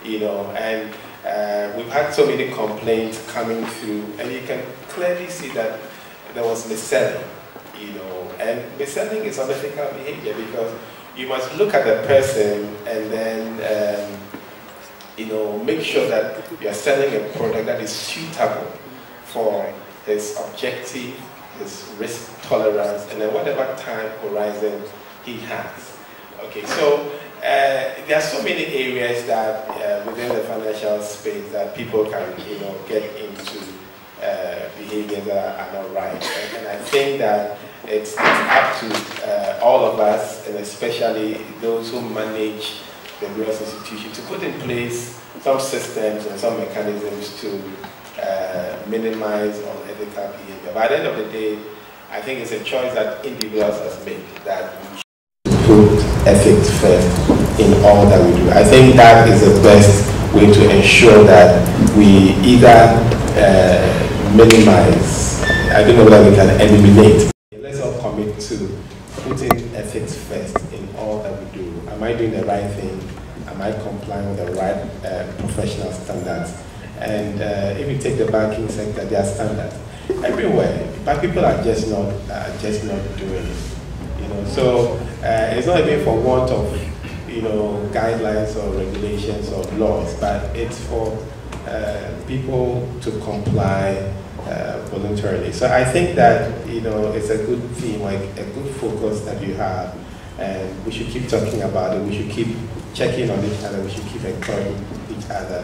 you know, and uh, we've had so many complaints coming through and you can clearly see that there was mis-selling, you know, and mis-selling is unethical behavior because you must look at the person and then, um, you know, make sure that you're selling a product that is suitable for his objective, his risk tolerance, and then whatever time horizon he has. Okay, so uh, there are so many areas that uh, within the financial space that people can, you know, get into uh, behaviors that are not right. And, and I think that it's, it's up to uh, all of us, and especially those who manage the various institutions, to put in place some systems and some mechanisms to uh, minimize unethical behavior. By the end of the day, I think it's a choice that individuals have made that put ethics first in all that we do. I think that is the best way to ensure that we either uh, minimize, I don't know whether we can eliminate. Let's all commit to putting ethics first in all that we do. Am I doing the right thing? Am I complying with the right uh, professional standards? And uh, if you take the banking sector, there are standards everywhere, but people are just not just not doing it. You know, so uh, it's not even for want of you know guidelines or regulations or laws, but it's for uh, people to comply uh, voluntarily. So I think that you know it's a good theme, like a good focus that you have, and we should keep talking about it. We should keep checking on each other. We should keep encouraging each other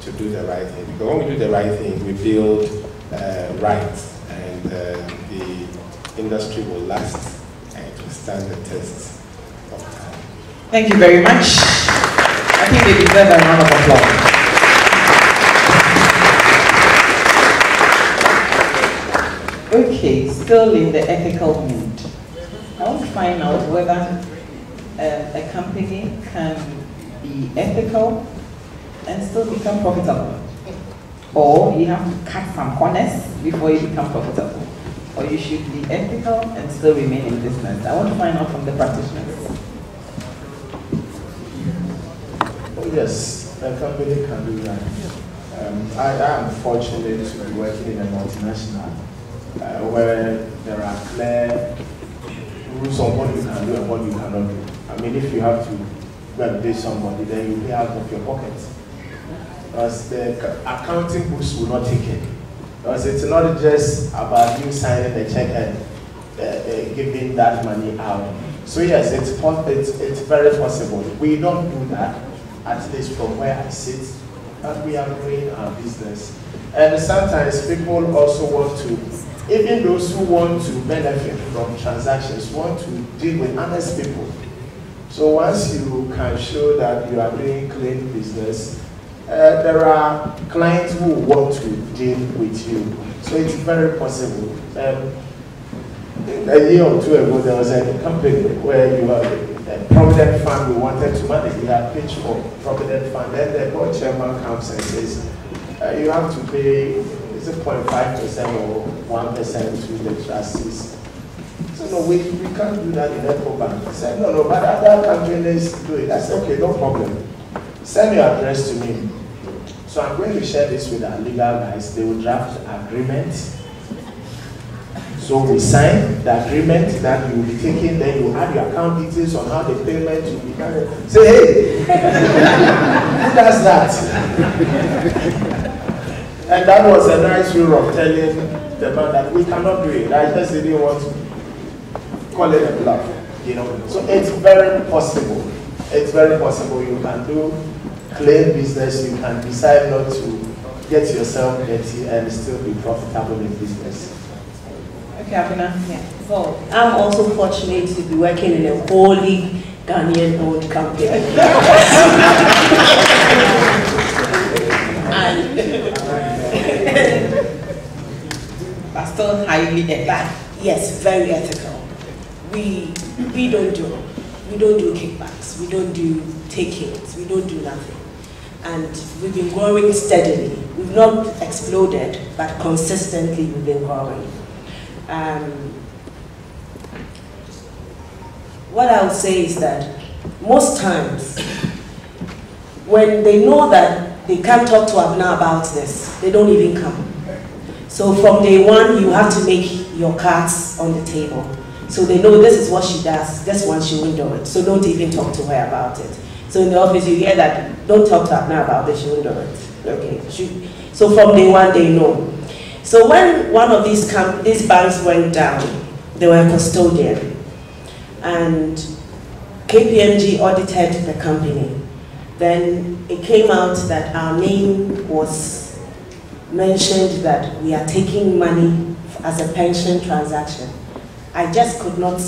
to do the right thing. Because when we do the right thing, we build uh, rights, and uh, the industry will last stand the test of time. Thank you very much. I think they deserve a round of applause. Okay, still in the ethical mood. I want to find out whether uh, a company can be ethical and still become profitable. Or you have to cut some corners before you become profitable. Or you should be ethical and still remain in business. I want to find out from the practitioners. Yes, a company can do that. Um, I, am fortunate to be working in a multinational uh, where there are clear rules on what you can do and what you cannot do. I mean, if you have to go somebody, then you pay out of your pocket. Because the accounting books will not take it. Because it's not just about you signing the check and uh, uh, giving that money out. So yes, it's, it's, it's very possible. We don't do that, at least from where I sit, but we are doing our business. And sometimes people also want to even those who want to benefit from transactions want to deal with honest people. So once you can show that you are doing clean business, uh, there are clients who want to deal with you. So it's very possible. Um, a year or two ago, there was a company where you are a Provident Fund, we wanted to manage. We had pitched for Provident Fund. Then the board chairman comes and says, uh, you have to pay is it 0.5% or 1% to the trustees? So no, we, we can't do that in Ecobank. He said, no, no, but other companies do it. I said, okay, no problem. Send your address to me. So I'm going to share this with our legal guys. They will draft agreement. So we sign the agreement that you will be taking, then you add your account details on how the payment will be done. Say, hey, who does that? And that was a nice way of telling the man that we cannot do it. I just didn't want to call it a bluff. You know. So it's very possible. It's very possible you can do clean business, you can decide not to get yourself dirty and still be profitable in business. Okay, Abena. Yeah. So I'm also fortunate to be working in a wholly Ghanaian owned company. and but still highly ethical. Yes, very ethical. We we don't do we don't do kickbacks. We don't do takings. We don't do nothing. And we've been growing steadily. We've not exploded, but consistently we've been growing. Um, what I would say is that most times, when they know that they can't talk to Abena about this. They don't even come. So from day one, you have to make your cards on the table. So they know this is what she does, this one she won't do it. So don't even talk to her about it. So in the office, you hear that, don't talk to Abena about this, she won't do it. Okay. She, so from day one, they know. So when one of these, these banks went down, they were a custodian. And KPMG audited the company. Then it came out that our name was mentioned that we are taking money as a pension transaction. I just could not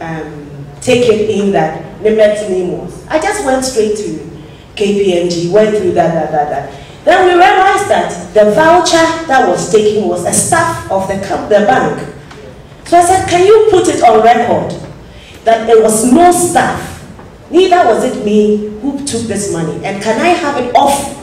um, take it in that Nimet's name was. I just went straight to KPMG, went through that, that, that, that. Then we realized that the voucher that was taken was a staff of the, the bank. So I said, can you put it on record that there was no staff Neither was it me who took this money. And can I have it off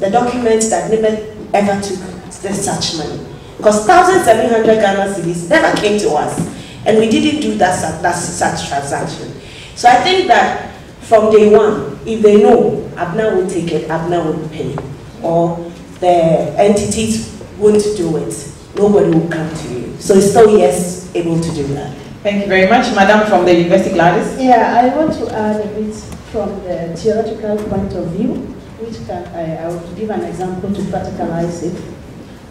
the documents that never ever took this such money? Because 1,700 Ghana cedis never came to us. And we didn't do that, that such transaction. So I think that from day one, if they know Abena will take it, Abena will pay, or the entities won't do it, nobody will come to you. So it's still yes, able to do that. Thank you very much. Madam from the University Gladys. Yeah, I want to add a bit from the theoretical point of view, which can, I, I will give an example to practicalize it.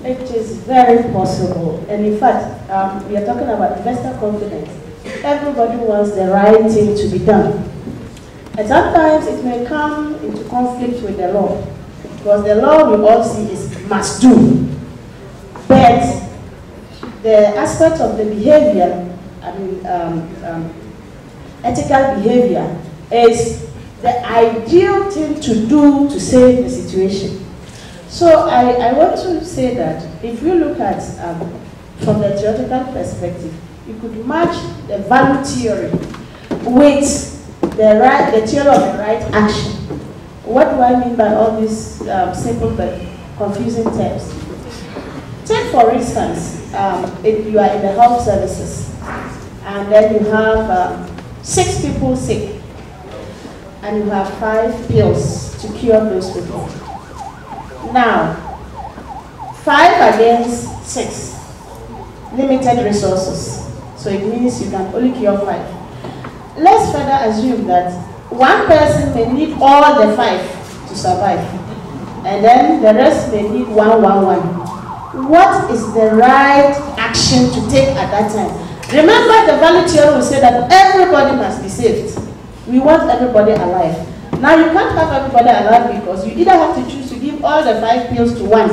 It is very possible, and in fact, um, we are talking about investor confidence. Everybody wants the right thing to be done. And sometimes it may come into conflict with the law, because the law we all see is must do. But the aspect of the behavior, I mean, um, um, ethical behavior, is the ideal thing to do to save the situation. So I, I want to say that if you look at um, from the theoretical perspective, you could match the value theory with the right, the theory of the right action. What do I mean by all these um, simple but confusing terms? Take for instance, um, if you are in the health services, and then you have um, six people sick, and you have five pills to cure those people. Now, five against six, limited resources. So it means you can only cure five. Let's further assume that one person may need all the five to survive, and then the rest may need one, one, one. What is the right action to take at that time? Remember the volunteer will say that everybody must be saved. We want everybody alive. Now you can't have everybody alive because you either have to choose to give all the five pills to one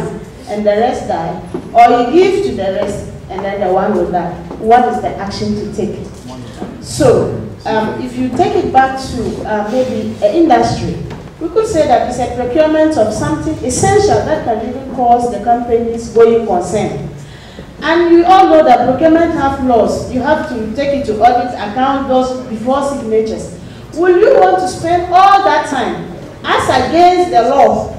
and the rest die, or you give to the rest and then the one will die. What is the action to take? So, um, if you take it back to uh, maybe an industry, we could say that it's a procurement of something essential that can even cause the company's going concern. And we all know that procurement have laws. You have to take it to audit, account those before signatures. Will you want to spend all that time as against the law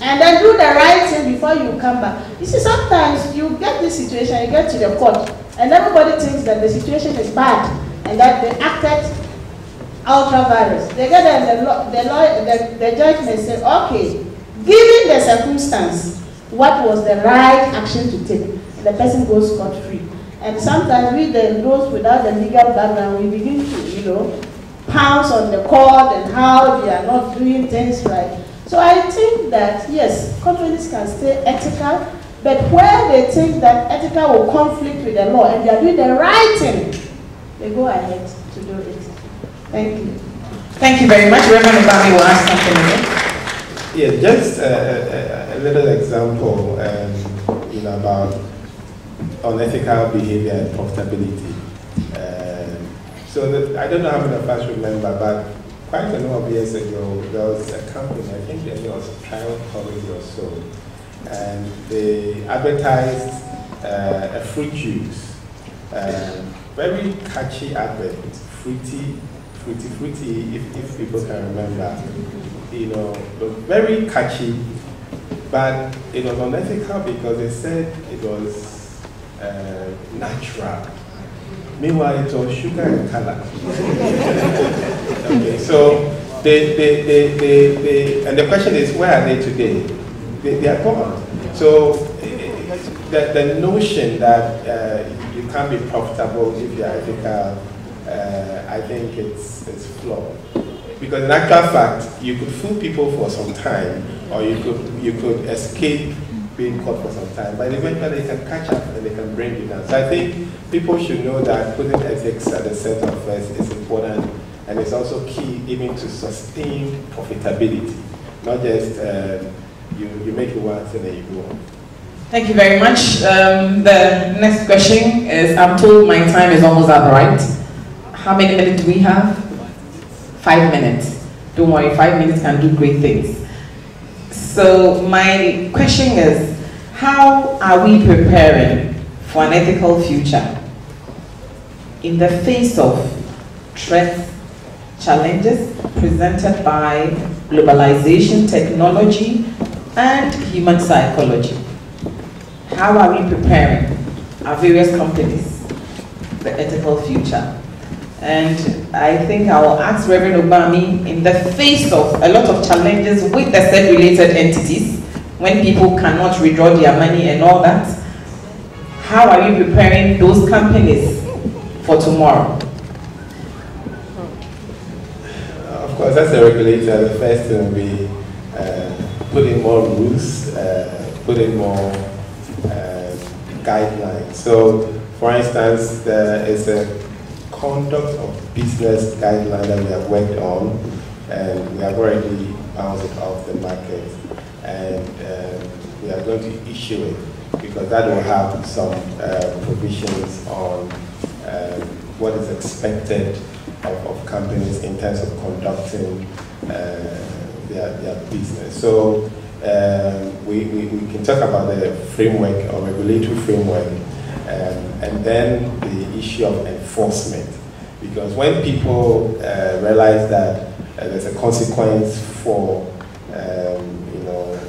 and then do the right thing before you come back? You see, sometimes you get this situation, you get to the court, and everybody thinks that the situation is bad and that they acted ultra vires. They get the, the, law, the, the judge may say, okay, given the circumstance, what was the right action to take? The person goes scot-free. And sometimes we, the, those without the legal background, we begin to, you know, pounce on the court and how they are not doing things right. So I think that, yes, companies can stay ethical, but where they think that ethical will conflict with the law and they are doing the right thing, they go ahead to do it. Thank you. Thank you very much. Reverend Ogbarmey will ask something again. Yeah, just a, a, a little example, um, you know, about unethical behavior and profitability. Um, so the, I don't know how many of us remember, but quite a number of years ago, there was a company, I think their name was Trial College or so, and they advertised uh, a fruit juice. Um, very catchy advert, fruity, fruity, fruity, if, if people can remember. You know, but very catchy, but it was unethical because they said it was uh, natural. Meanwhile, it was sugar and color. okay, so they, they, they, they, they, and the question is, where are they today? They, they are gone. So the, the notion that uh, you can't be profitable if you are ethical, uh, I think it's, it's flawed. Because in actual fact, you could fool people for some time, or you could, you could escape being caught for some time, but eventually they can catch up and they can bring you down. So I think people should know that putting ethics at the center of first is important, and it's also key even to sustain profitability, not just um, you, you make it once and then you go on. Thank you very much. Um, the next question is, I'm told my time is almost up, right? How many minutes do we have? Five minutes. Don't worry, five minutes can do great things. So my question is, how are we preparing for an ethical future in the face of threats, challenges presented by globalization, technology, and human psychology? How are we preparing our various companies for the ethical future? And I think I will ask Reverend Ogbarmey, in the face of a lot of challenges with the said related entities, when people cannot withdraw their money and all that, how are you preparing those companies for tomorrow? Of course, as a regulator, the first thing will be uh, putting more rules, uh, putting more uh, guidelines. So, for instance, there is a conduct of business guideline that we have worked on, and we have already bounced it off the market, and uh, we are going to issue it because that will have some uh, provisions on um, what is expected of, of, companies in terms of conducting uh, their, their business. So um, we, we, we, can talk about the framework or regulatory framework um, and then the issue of enforcement. Because when people uh, realize that uh, there's a consequence for um, you know,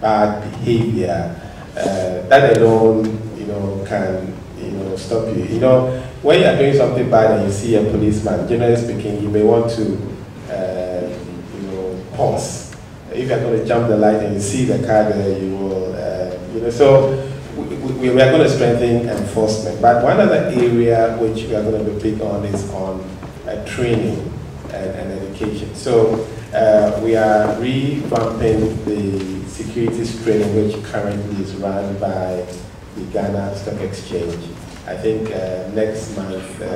bad behavior, uh, that alone, you know, can, you know, stop you. You know, when you are doing something bad and you see a policeman, generally speaking, you may want to, uh, you know, pause. If you're going to jump the light and you see the car there, you will, uh, you know, so we, we, are going to strengthen enforcement. But one other area which we are going to be big on is on uh, training and, and, education. So uh, we are revamping the securities training which currently is run by the Ghana Stock Exchange. I think uh, next month uh,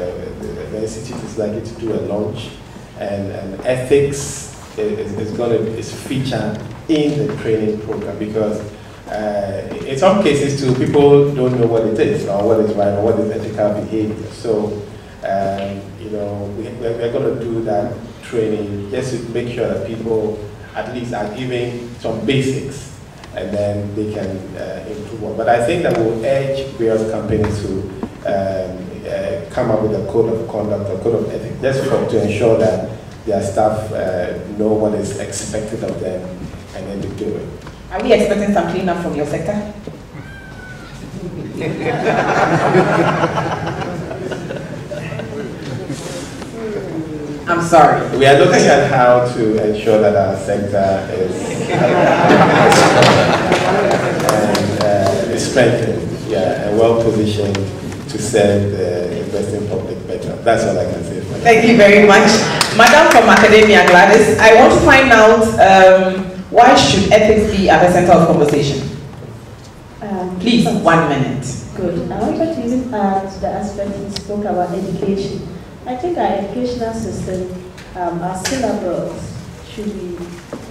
the, the, institute is likely to do a launch and, and ethics is, is going to is featured in the training program because uh, in some cases too people don't know what it is or what is right or what is ethical behavior. So um, you know we, we're going to do that training just to make sure that people at least are giving some basics and then they can uh, improve But I think that will urge various companies to um, uh, come up with a code of conduct, a code of ethics, just for, to ensure that their staff uh, know what is expected of them and then they do it. Are we expecting some cleanup from your sector? I'm sorry. We are looking at how to ensure that our sector is and, uh, strengthened, yeah, and well positioned to serve the investing public better. That's all I can say. Thank you very much. Madam from Academia Gladys, I want to find out um, why should ethics be at the center of conversation? Um, Please, one minute. Good. I wanted to even add the aspect you spoke about education. I think our educational system, um, our syllabus should be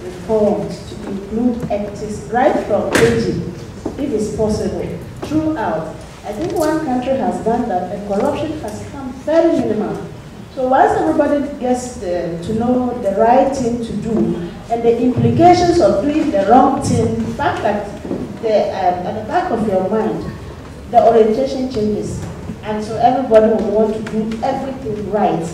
reformed to include ethics right from aging, if it's possible, throughout. I think one country has done that and corruption has come very minimal. So once everybody gets the, to know the right thing to do and the implications of doing the wrong thing, fact that the, um, at the back of your mind, the orientation changes. And so everybody will want to do everything right.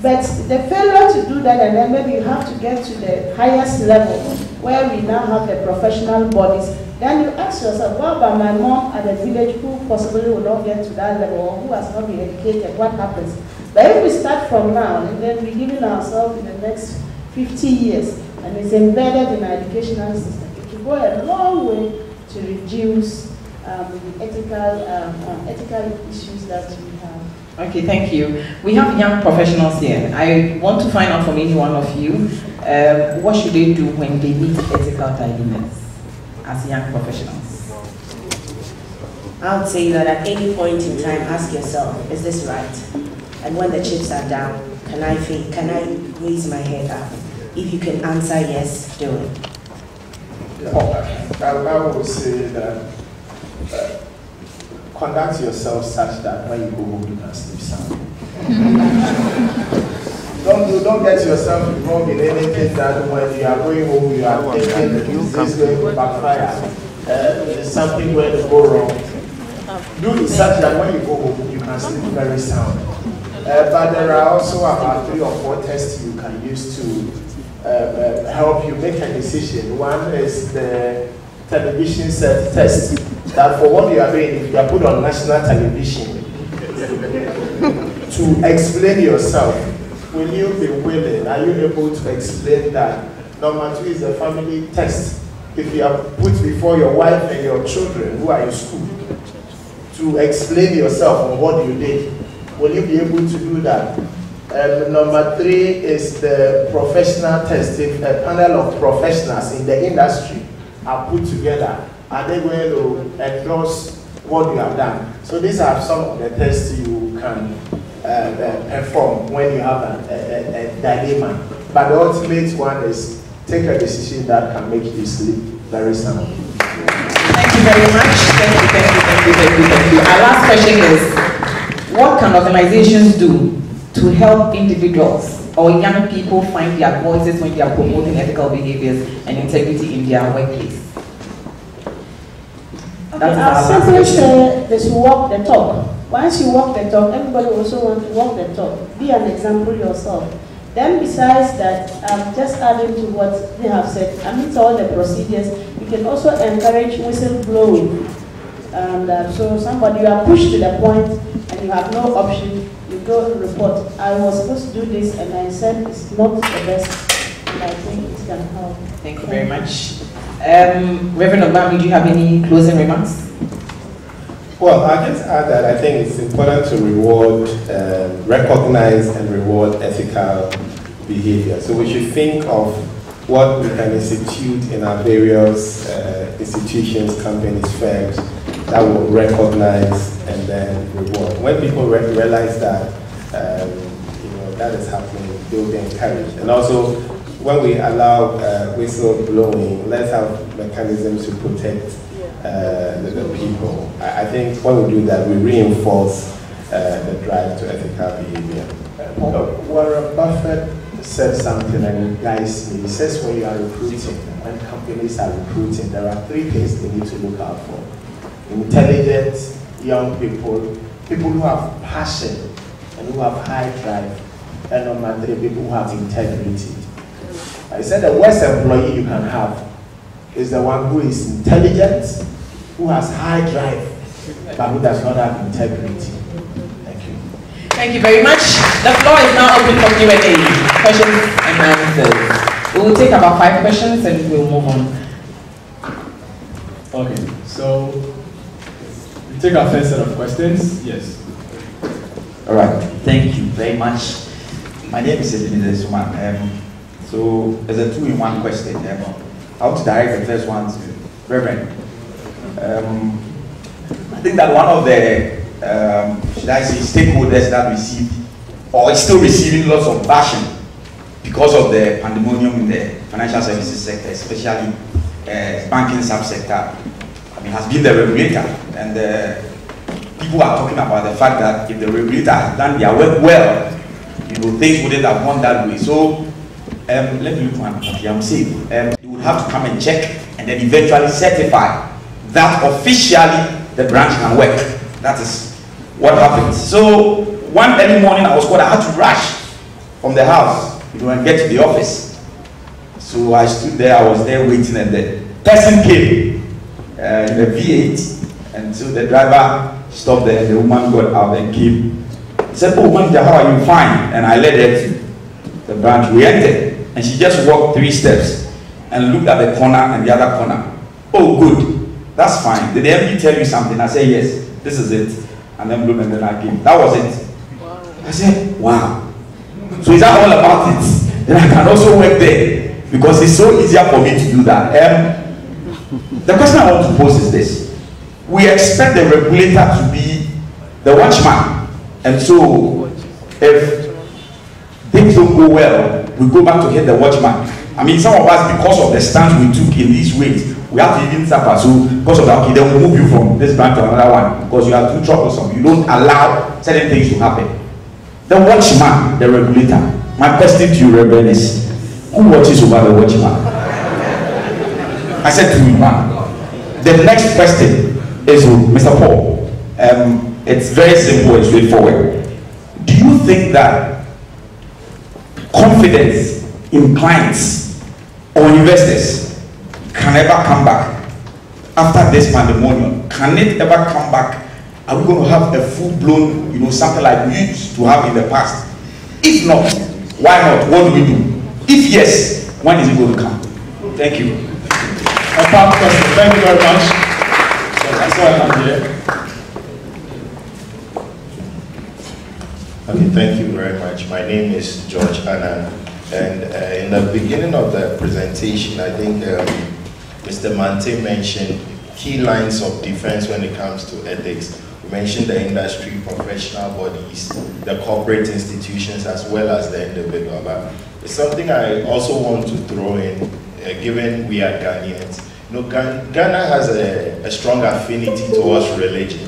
But the failure to do that, and then maybe you have to get to the highest level where we now have the professional bodies, then you ask yourself, what about my mom at the village who possibly will not get to that level or who has not been educated? What happens? But if we start from now and then we're giving ourselves in the next 50 years and it's embedded in our educational system, it will go a long way to reduce um, the ethical, um, ethical issues that we have. Okay, thank you. We have young professionals here. I want to find out from any one of you, um, what should they do when they meet ethical dilemmas as young professionals? I would say that at any point in time, ask yourself, is this right? And when the chips are down, can I, can I raise my head up? If you can answer yes, do it. Yeah, I, I would say that uh, conduct yourself such that when you go home you can sleep sound. don't do, don't get yourself involved in anything that when you are going home you are thinking this is going to backfire. Uh, there's something going to go wrong. Do it such that when you go home you can sleep very sound. Uh, but there are also about three or four tests you can use to uh, uh, help you make a decision. One is the television set test that for what you are doing, if you are put on national television, to explain yourself, will you be willing? Are you able to explain that? Number two is a family test. If you are put before your wife and your children who are in school to explain yourself on what you did, will you be able to do that? Um, number three is the professional test. If a panel of professionals in the industry are put together, are they going to endorse what you have done? So these are some of the tests you can uh, uh, perform when you have a, a, a, dilemma. But the ultimate one is take a decision that can make you sleep very soundly. Thank you very much. Thank you, thank you, thank you, thank you, thank you. Our last question is, what can organizations do to help individuals or young people find their voices when they are promoting ethical behaviors and integrity in their workplace? Okay, I'll simply say they should walk the talk. Once you walk the talk, everybody also want to walk the talk. Be an example yourself. Then besides that, um, just adding to what they have said, amidst all the procedures, you can also encourage whistleblowing. And uh, so somebody, you are pushed to the point and you have no option, you go report. I was supposed to do this and I said it's not the best and I think it can help. Thank you very much. Um, Reverend Ogbarmey, do you have any closing remarks? Well, I'll just add that I think it's important to reward, um, recognize and reward ethical behavior. So we should think of what we can institute in our various uh, institutions, companies, firms that will recognize and then reward. When people re realize that um, you know that is happening, be encouraged. And also, when we allow uh, whistle blowing, let's have mechanisms to protect uh, the, the, people. I, I, think when we do that, we reinforce uh, the drive to ethical behavior. Uh, Warren Buffett said something and it guides me. He says when you are recruiting, when companies are recruiting, there are three things they need to look out for. Intelligent young people, people who have passion who have high drive, and number three, people who have integrity. I said the worst employee you can have is the one who is intelligent, who has high drive, but who does not have integrity. Thank you. Thank you very much. The floor is now open for Q&A, questions and answers. We will take about five questions and we'll move on. Okay, so we take our first set of questions. Yes. All right. Thank you very much. My name is Ebenezer Suman. Um, so there's a two-in-one question. Um, how to direct the first one to Reverend. Um, I think that one of the, um, should I say, stakeholders that received, or is still receiving lots of bashing because of the pandemonium in the financial services sector, especially uh, banking subsector, I mean, has been the regulator. And uh, people are talking about the fact that if the regulator has done their work well, you know, things wouldn't have gone that way. So, um, let me look at what I'm saying. Um, would have to come and check and then eventually certify that officially the branch can work. That is what happens. So one early morning I was called, I had to rush from the house, you know, and get to the office. So I stood there, I was there waiting and the person came uh, in a V8 and so the driver stopped there and the woman got out and came. He said, oh, manager, how are you? Fine. And I led her to the branch. We entered and she just walked three steps and looked at the corner and the other corner. Oh, good. That's fine. Did the MD tell you something? I said, yes, this is it. And then bloom and then I came. That was it. Wow. I said, wow. So is that all about it? Then I can also work there because it's so easier for me to do that. Um, the question I want to pose is this. We expect the regulator to be the watchman. And so if things don't go well, we go back to hit the watchman. I mean, some of us, because of the stance we took in these ways, we have to even suffer. So, because of that, okay, then we move you from this bank to another one because you are too troublesome. You don't allow certain things to happen. The watchman, the regulator. My question to you, Reverend, is who watches over the watchman? I said to you, man. The next question is Mr. Paul. Um, it's very simple and straightforward. Do you think that confidence in clients or investors can ever come back after this pandemonium? Can it ever come back Are we going to have a full-blown, you know, something like we used to have in the past? If not, why not? What do we do? If yes, when is it going to come? Thank you. Thank you very much. So I saw a hand here. Okay, thank you very much. My name is George Annan, and uh, in the beginning of the presentation, I think um, Mr. Mante mentioned key lines of defense when it comes to ethics. We mentioned the industry, professional bodies, the corporate institutions, as well as the individual. But it's something I also want to throw in, uh, given we are Ghanaians. Know, Ghana has a, a strong affinity towards religion,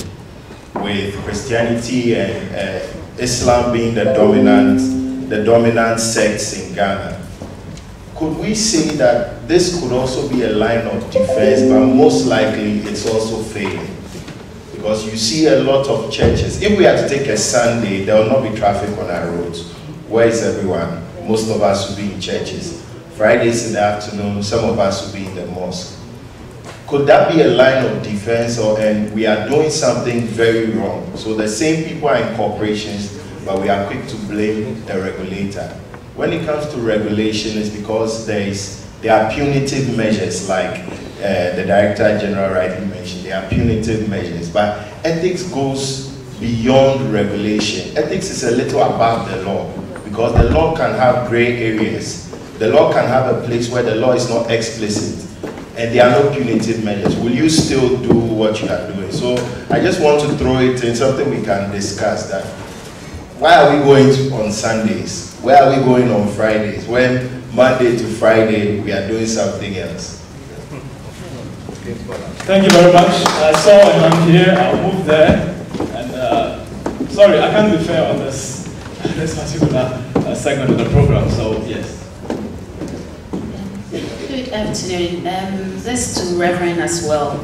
with Christianity and uh, Islam being the dominant, the dominant sects in Ghana. Could we say that this could also be a line of defense, but most likely it's also failing? Because you see a lot of churches. If we had to take a Sunday, there will not be traffic on our roads. Where is everyone? Most of us will be in churches. Fridays in the afternoon, some of us will be in the mosque. Could that be a line of defense or and we are doing something very wrong? So the same people are in corporations, but we are quick to blame the regulator. When it comes to regulation, it's because there is there are punitive measures like uh, the Director General rightly mentioned, there are punitive measures, but ethics goes beyond regulation. Ethics is a little above the law because the law can have gray areas. The law can have a place where the law is not explicit and there are no punitive measures. Will you still do what you are doing? So I just want to throw it in something we can discuss that. Why are we going on Sundays? Where are we going on Fridays? When Monday to Friday we are doing something else? Thank you very much. I saw a hand here. I'll move there. And uh, sorry, I can't be fair on this this particular uh, segment of the program. So yes. Good afternoon. Um, this to Reverend as well.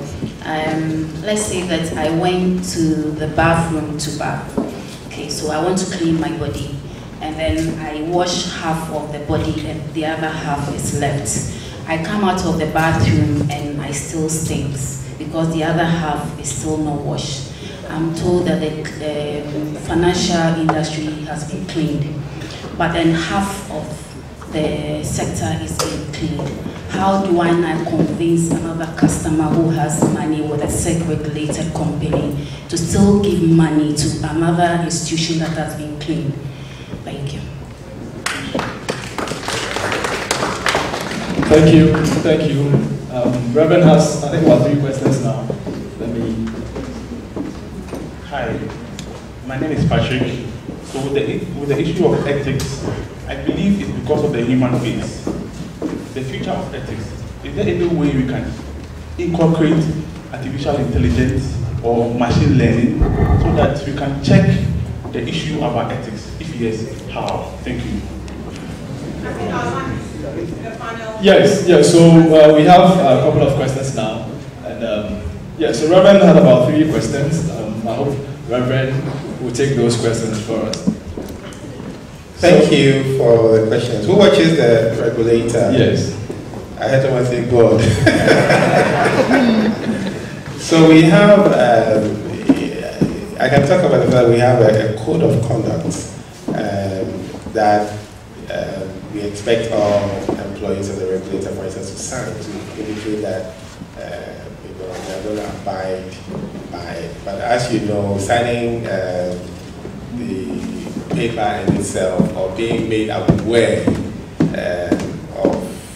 Um, let's say that I went to the bathroom to bath. Okay, so I want to clean my body, and then I wash half of the body, and the other half is left. I come out of the bathroom and I still stinks because the other half is still not washed. I'm told that the um, financial industry has been cleaned, but then half of the sector is being cleaned. How do I now convince another customer who has money with a SEC-regulated company to still give money to another institution that has been cleaned? Thank you. Thank you. Thank you. Um, Reverend has, I think, about three questions now. Let me. Hi, my name is Patrick. So with the, with the issue of ethics, I believe it's because of the human face. The future of ethics, is there any way we can incorporate artificial intelligence or machine learning so that we can check the issue about ethics? If yes, how? Thank you. Yes, yes. So uh, we have a couple of questions now. And um, yeah, so Reverend had about three questions. Um, I hope Reverend will take those questions for us. Thank so, you for the questions. Who watches the regulator? Yes. I had to say God. so we have, um, I can talk about the fact we have a, a code of conduct um, that uh, we expect all employees of the regulator, for instance, to sign to indicate that uh, you know, they're going to abide by it. But as you know, signing uh, the paper in itself or being made aware uh, of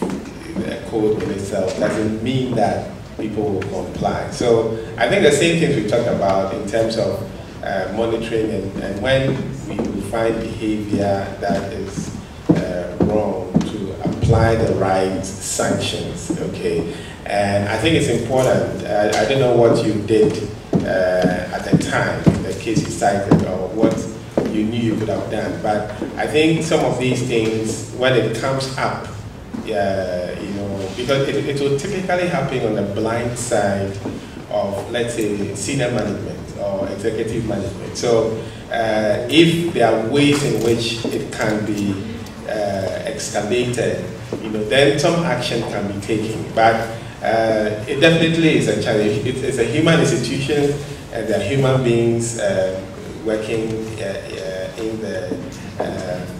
the code in itself doesn't mean that people will comply. So I think the same things we talked about in terms of uh, monitoring and, and, when we find behavior that is uh, wrong to apply the right sanctions, okay? And I think it's important, uh, I don't know what you did uh, at the time, in the case you cited, or what you knew you could have done. But I think some of these things, when it comes up, yeah, you know, because it, it will typically happen on the blind side of, let's say, senior management or executive management. So uh, if there are ways in which it can be uh, excavated, you know, then some action can be taken. But uh, it definitely is a challenge. It's, it's a human institution and they're human beings uh, working uh, in the,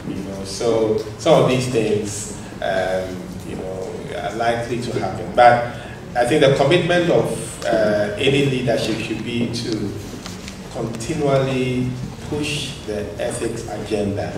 you know, so some of these things, um, you know, are likely to happen. But I think the commitment of uh, any leadership should be to continually push the ethics agenda.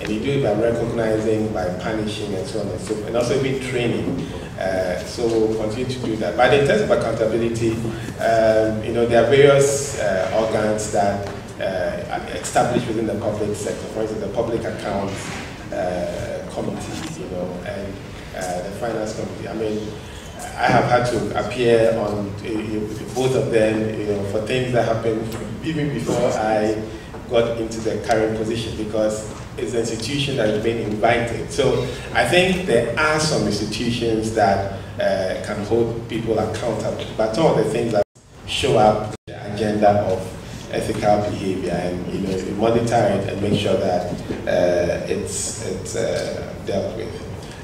And you do it by recognizing, by punishing, and so on and so forth, and also even training. Uh, so we'll continue to do that. But in terms of accountability, um, you know, there are various uh, organs that uh, established within the public sector. For instance, the Public Accounts uh, Committee, you know, and uh, the Finance Committee. I mean, I have had to appear on uh, both of them, you know, for things that happened even before I got into the current position because it's an institution that has been invited. So I think there are some institutions that uh, can hold people accountable, but some of the things that show up the agenda of ethical behavior and you know monitor it and make sure that uh, it's it's uh, dealt with.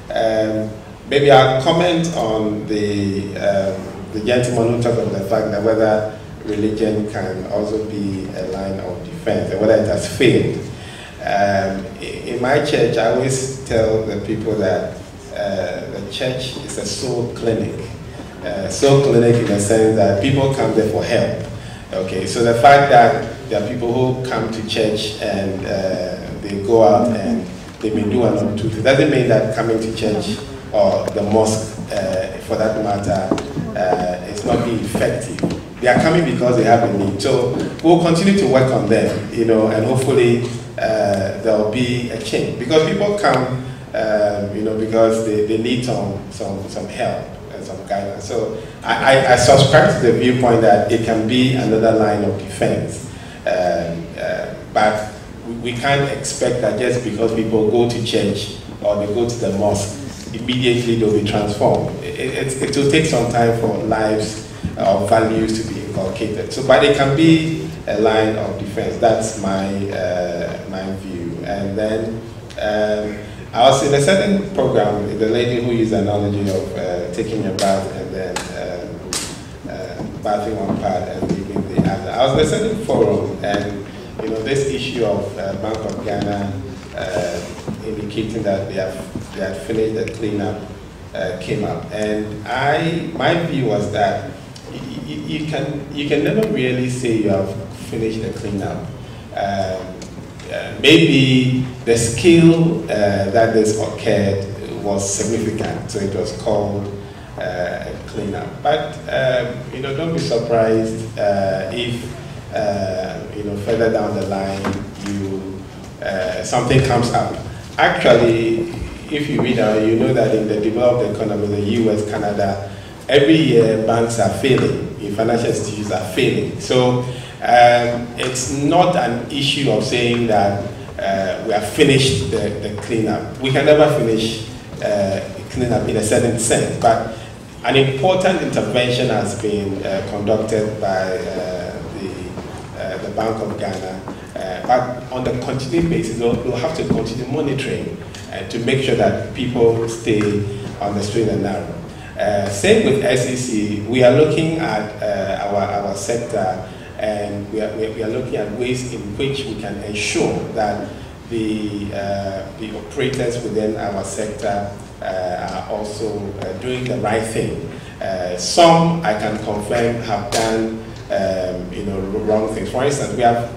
Um, maybe I'll comment on the um, the gentleman who talked about the fact that whether religion can also be a line of defense and whether it has failed. Um, in my church, I always tell the people that uh, the church is a soul clinic. Uh, soul clinic in the sense that people come there for help. Okay, so the fact that there are people who come to church and uh, they go out and they may do one or two things, doesn't mean that coming to church or the mosque, uh, for that matter, uh, is not being effective. They are coming because they have a need. So we'll continue to work on them, you know, and hopefully uh, there'll be a change. Because people come, um, you know, because they, they need some, some, some help So I, I, I, subscribe to the viewpoint that it can be another line of defense. Um, uh, but we can't expect that just because people go to church or they go to the mosque, immediately they'll be transformed. It, it, it will take some time for lives or values to be inculcated. So, but it can be a line of defense. That's my uh, my view. And then um, I was in a certain program, the lady who used the analogy of uh, taking a bath and then um, uh, bathing one part and leaving the other. I was in a certain forum, and you know this issue of uh, Bank of Ghana uh, indicating that they have they had finished the cleanup uh, came up, and I my view was that you, you, can you can never really say you have finished the cleanup. Um, uh, maybe the skill uh, that this occurred was significant, so it was called uh, cleanup. But um, you know, don't be surprised uh, if uh, you know further down the line you something comes up. Actually, if you read out, you know that in the developed economy, the U.S., Canada, every year banks are failing, financial institutions are failing. So um, it's not an issue of saying that uh, we have finished the, the cleanup. We can never finish uh, cleanup in a certain sense, but an important intervention has been uh, conducted by uh, the, uh, the Bank of Ghana. Uh, but on the continuing basis, we'll, we'll have to continue monitoring to make sure that people stay on the straight and narrow. Same with SEC, we are looking at our, our sector and we are, we are looking at ways in which we can ensure that the, uh, the operators within our sector uh, are also uh, doing the right thing. Uh, some, I can confirm, have done um, you know, wrong things. For instance, we have,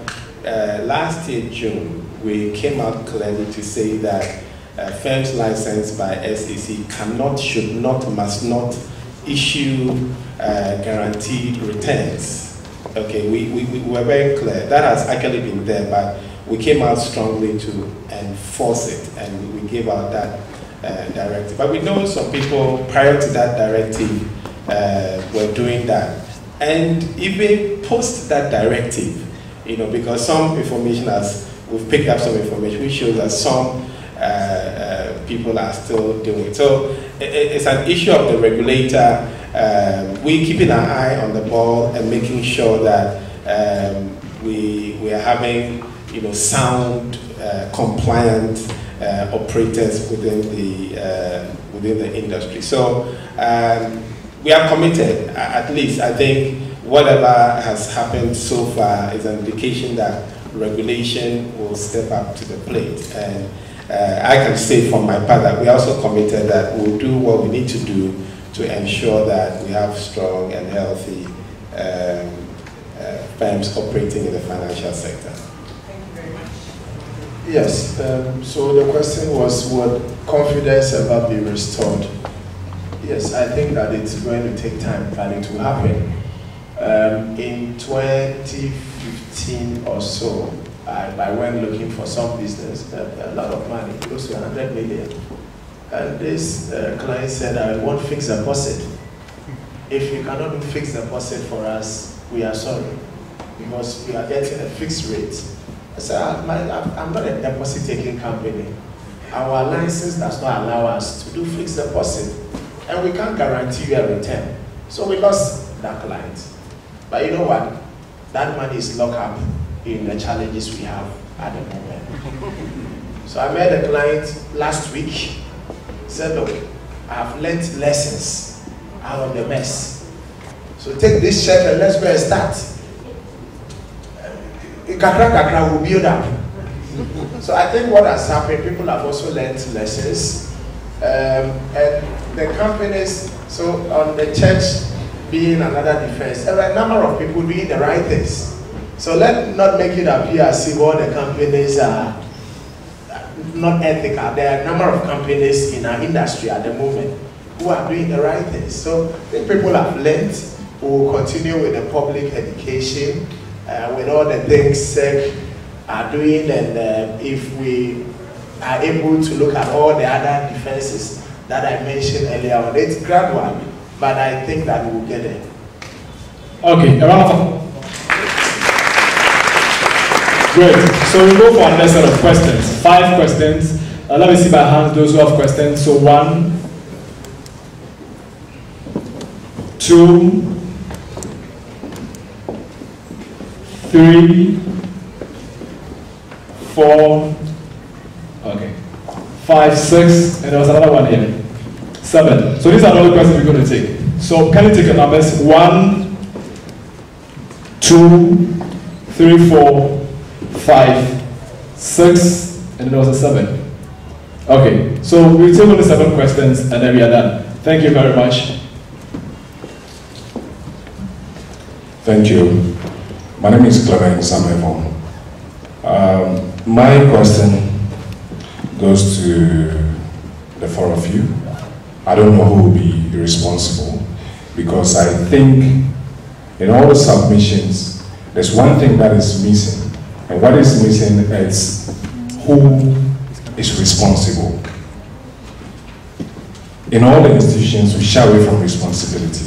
last year, June, we came out clearly to say that uh, firms licensed by SEC cannot, should not, must not issue uh, guaranteed returns. Okay, we, we, we were very clear. That has actually been there, but we came out strongly to enforce it, and we gave out that uh, directive. But we know some people prior to that directive uh, were doing that. And even post that directive, you know, because some information has, we've picked up some information which shows that some uh, uh, people are still doing. it. So it's an issue of the regulator. Um, we keeping our eye on the ball and making sure that um, we we are having you know sound, uh, compliant uh, operators within the uh, within the industry. So um, we are committed. At least I think whatever has happened so far is an indication that regulation will step up to the plate. And uh, I can say from my part that we are also committed that we'll do what we need to do to ensure that we have strong and healthy um, uh, firms operating in the financial sector. Thank you very much. Yes, um, so the question was would confidence ever be restored? Yes, I think that it's going to take time for it to happen. Um, in 2015 or so, I, I went looking for some business, a, a lot of money, close to 100 million. And this uh, client said, I want fixed deposit. If you cannot do fixed deposit for us, we are sorry, because we are getting a fixed rate. I said, "Ah, I'm I'm not a deposit taking company. Our license does not allow us to do fixed deposit, and we can't guarantee you a return. So we lost that client. But you know what? That money is locked up in the challenges we have at the moment. So I met a client last week, said, look, I have learnt lessons out of the mess. So take this check and let's go and start. Uh, Kakra kakra will build up. So I think what has happened, people have also learned lessons. Um, and the companies, so on the church being another defense, there are a number of people doing the right things. So let not make it appear as if all the companies are not ethical. There are a number of companies in our industry at the moment who are doing the right things. So I think people have learned. We will continue with the public education, uh, with all the things SEC are doing, and uh, if we are able to look at all the other defenses that I mentioned earlier on, it's gradual, but I think that we will get there. Okay, a round of. Great. So we go for another set of questions. Five questions. Uh, let me see by hand those who have questions. So one, two, three, four, okay, five, six, and there was another one here. Seven. So these are all the questions we're going to take. So can you take your numbers? One, two, three, four, five, six, and there was a seven. Okay, so we'll take only seven questions and then we are done. Thank you very much. Thank you. My name is Clement Samuel. Um, my question goes to the four of you. I don't know who will be responsible because I think in all the submissions, there's one thing that is missing. And what is missing is who is responsible. In all the institutions, we shy away from responsibility.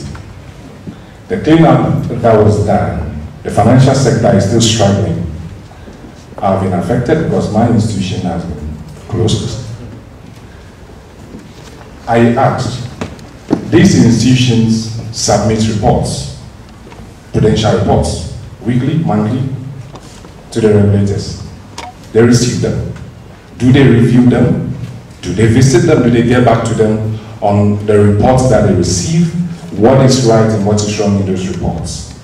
The cleanup that was done, the financial sector is still struggling. I've been affected because my institution has been closed. I asked, these institutions submit reports, prudential reports, weekly, monthly, to the regulators. They receive them. Do they review them? Do they visit them? Do they get back to them on the reports that they receive? What is right and what is wrong in those reports?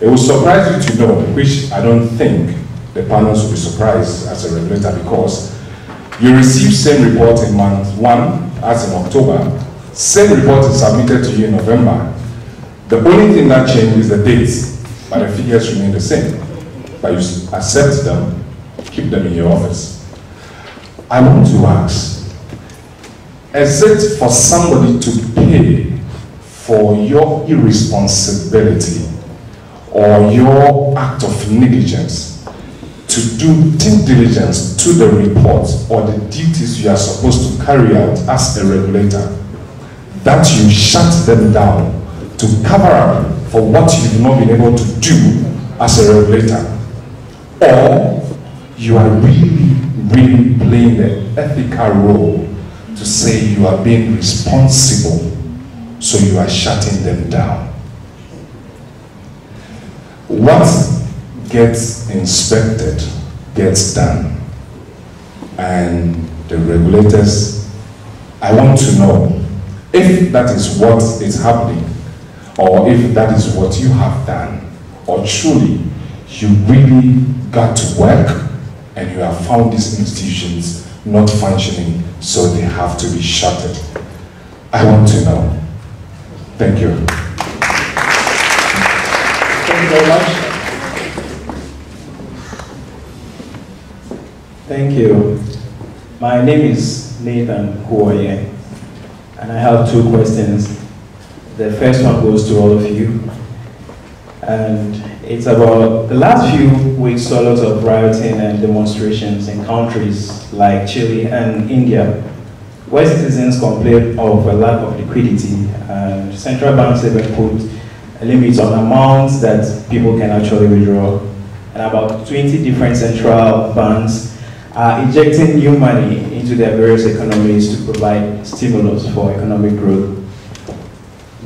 It will surprise you to know, which I don't think the panels will be surprised as a regulator because you receive same report in month one, as in October, same report is submitted to you in November. The only thing that changes is the dates, but the figures remain the same. But you accept them, keep them in your office. I want to ask, is it for somebody to pay for your irresponsibility or your act of negligence to do due diligence to the report or the duties you are supposed to carry out as a regulator, that you shut them down to cover up for what you've not been able to do as a regulator. Or you are really, really playing the ethical role to say you are being responsible, so you are shutting them down. What gets inspected gets done. And the regulators, I want to know if that is what is happening, or if that is what you have done, or truly you really got to work and you have found these institutions not functioning, so they have to be shuttered. I want to know. Thank you. Thank you very much. Thank you. My name is Nathan Huoye, and I have two questions. The first one goes to all of you, and it's about the last few weeks saw lots of rioting and demonstrations in countries like Chile and India, where citizens complain of a lack of liquidity, and central banks even put a limit on amounts that people can actually withdraw. And about 20 different central banks are injecting new money into their various economies to provide stimulus for economic growth.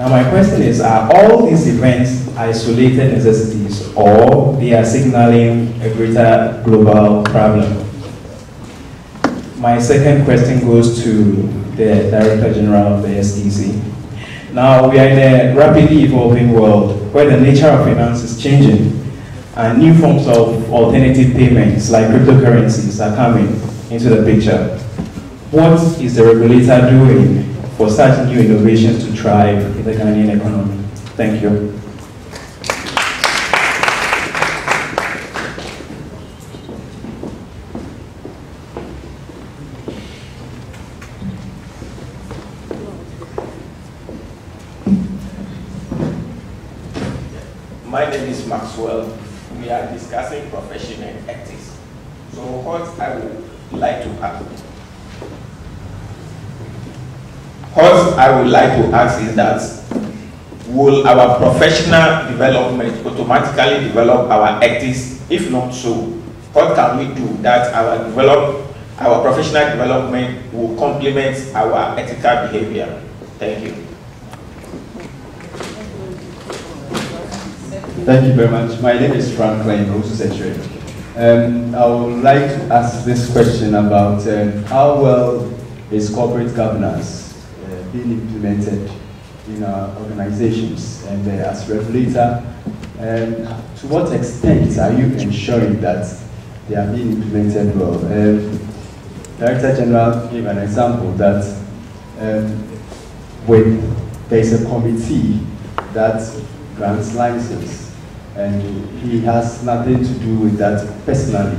Now my question is, are all these events isolated necessities or they are signaling a greater global problem? My second question goes to the Director General of the SEC. Now we are in a rapidly evolving world where the nature of finance is changing and new forms of alternative payments like cryptocurrencies are coming into the picture. What is the regulator doing for such new innovations to thrive in the Ghanaian economy? Thank you. My name is Maxwell. We are discussing profession and ethics. So what I would like to ask, what I would like to ask is that will our professional development automatically develop our ethics? If not so, what can we do that our develop our professional development will complement our ethical behavior? Thank you. Thank you very much. My name is Franklin Osusetre. Um, I would like to ask this question about um, how well is corporate governance being implemented in our organizations and uh, as regulator, um, to what extent are you ensuring that they are being implemented well? Um, Director General gave an example that um, when there's a committee that grants license and he has nothing to do with that personally.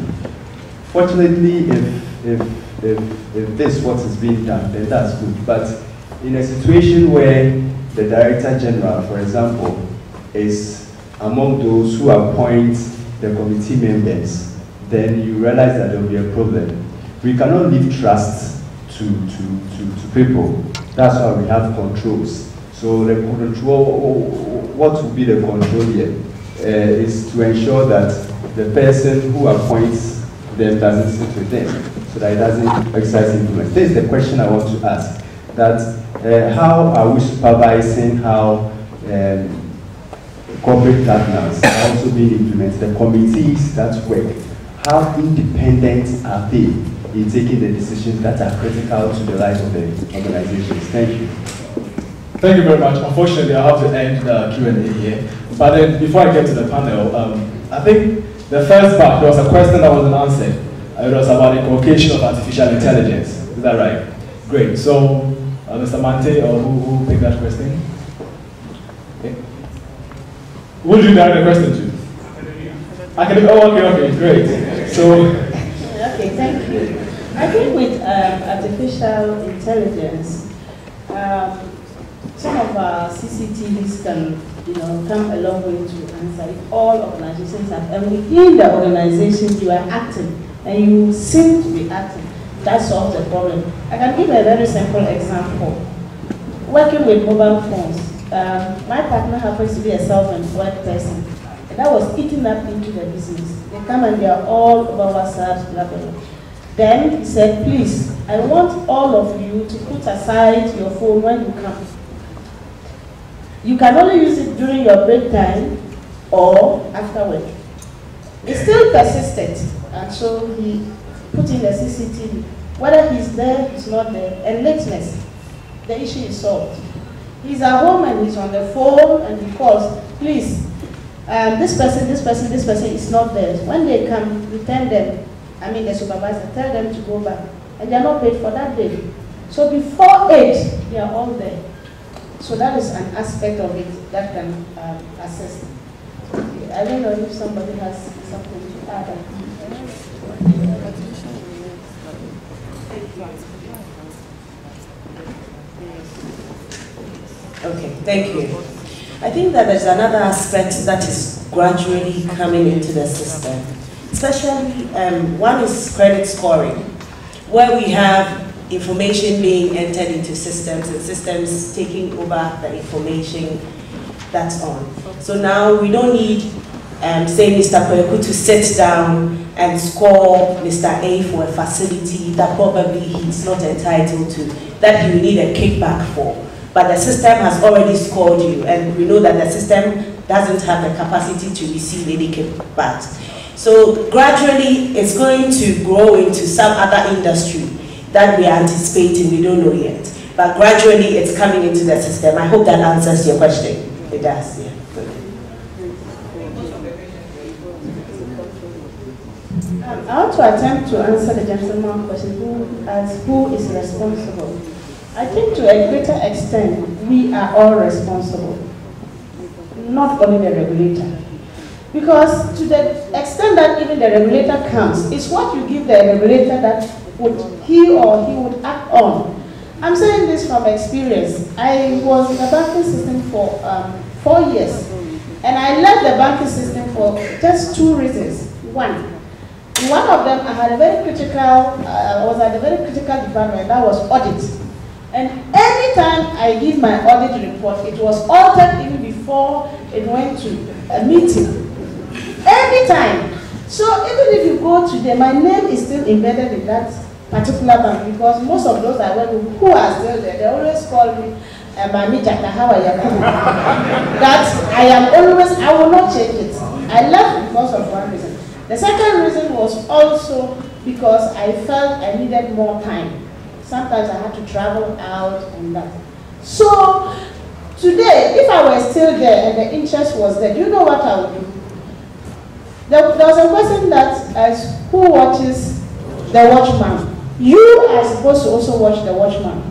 Fortunately, if, if, if, if this is what is being done, then that's good. But in a situation where the Director General, for example, is among those who appoint the committee members, then you realize that there will be a problem. We cannot leave trust to, to, to, to people. That's why we have controls. So the control, what would be the control here? uh, is to ensure that the person who appoints them doesn't sit with them, so that it doesn't exercise influence. This is the question I want to ask, that uh, how are we supervising how um, corporate governance are also being implemented, the committees that work, how independent are they in taking the decisions that are critical to the life of the organizations? Thank you. Thank you very much. Unfortunately, I have to end the Q&A here. But then, before I get to the panel, um, I think the first part, there was a question that wasn't answered. It was about the invocation of artificial intelligence. Is that right? Great. So, uh, Mr. Mante, or who, who picked that question? Okay. Who did you direct the question to? Academia. Oh, okay, okay, great. So, Okay, thank you. I think with um, artificial intelligence, um, some of our CCTVs can, you know, come a long way to answer if all organizations have, and within the organizations you are acting, and you seem to be acting, that solves the problem. I can give a very simple example. Working with mobile phones, um, my partner happens to be a self-employed person, and that was eating up into the business. They come and they are all over WhatsApp, blah, blah, blah. Then he said, please, I want all of you to put aside your phone when you come. You can only use it during your break time or after work. It still persisted, and so he put in the CCTV. Whether he's there, he's not there, and lateness, the issue is solved. He's at home and he's on the phone and he calls, please, um, this person, this person, this person is not there. When they come, return them. I mean the supervisor, tell them to go back. And they're not paid for that day. So before 8, they are all there. So that is an aspect of it that can um, assist. I don't know if somebody has something to add. Okay, thank you. I think that there's another aspect that is gradually coming into the system, especially um, one is credit scoring, where we have information being entered into systems and systems taking over the information that's on. So now we don't need, um, say, Mr. Kweku to sit down and score Mr. A for a facility that probably he's not entitled to, that will need a kickback for. But the system has already scored you, and we know that the system doesn't have the capacity to receive any kickbacks. So gradually, it's going to grow into some other industry that we are anticipating, we don't know yet. But gradually, it's coming into the system. I hope that answers your question. It does, yeah. Um, I want to attempt to answer the gentleman's question who, as who is responsible. I think to a greater extent, we are all responsible, not only the regulator. Because to the extent that even the regulator comes, it's what you give the regulator that would he or he would act on. I'm saying this from experience. I was in the banking system for um, four years, and I left the banking system for just two reasons. One, one of them, I had a very critical, uh, I was at a very critical department, that was audit. And anytime I did my audit report, it was altered even before it went to a meeting. Every Anytime. So even if you go today, my name is still embedded in that particular bank because most of those I with who are still there, they always call me uh, Mami Jaka, how are you? that I am always, I will not change it. I left because of one reason. The second reason was also because I felt I needed more time. Sometimes I had to travel out and that. So today, if I were still there and the interest was there, you know what I would do? There, there was a question that as who watches the watchman? You are supposed to also watch the watchman.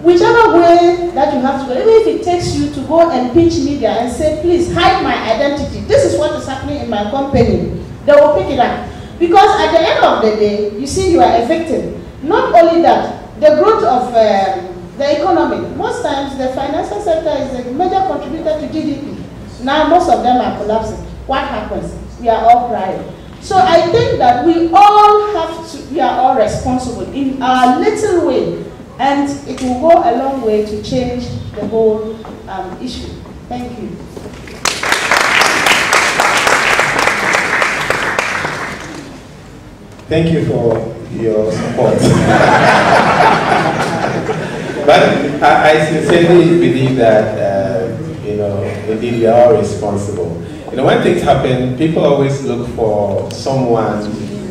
Whichever way that you have to go, even if it takes you to go and pinch media and say, please hide my identity. This is what is happening in my company. They will pick it up. Because at the end of the day, you see you are a victim. Not only that, the growth of um, the economy. Most times the financial sector is a major contributor to GDP. Now most of them are collapsing. What happens? We are all crying. So I think that we all have to, we are all responsible in our little way. And it will go a long way to change the whole um, issue. Thank you. Thank you for your support. but I, I, sincerely believe that, uh, you know, indeed we are responsible. You know, when things happen, people always look for someone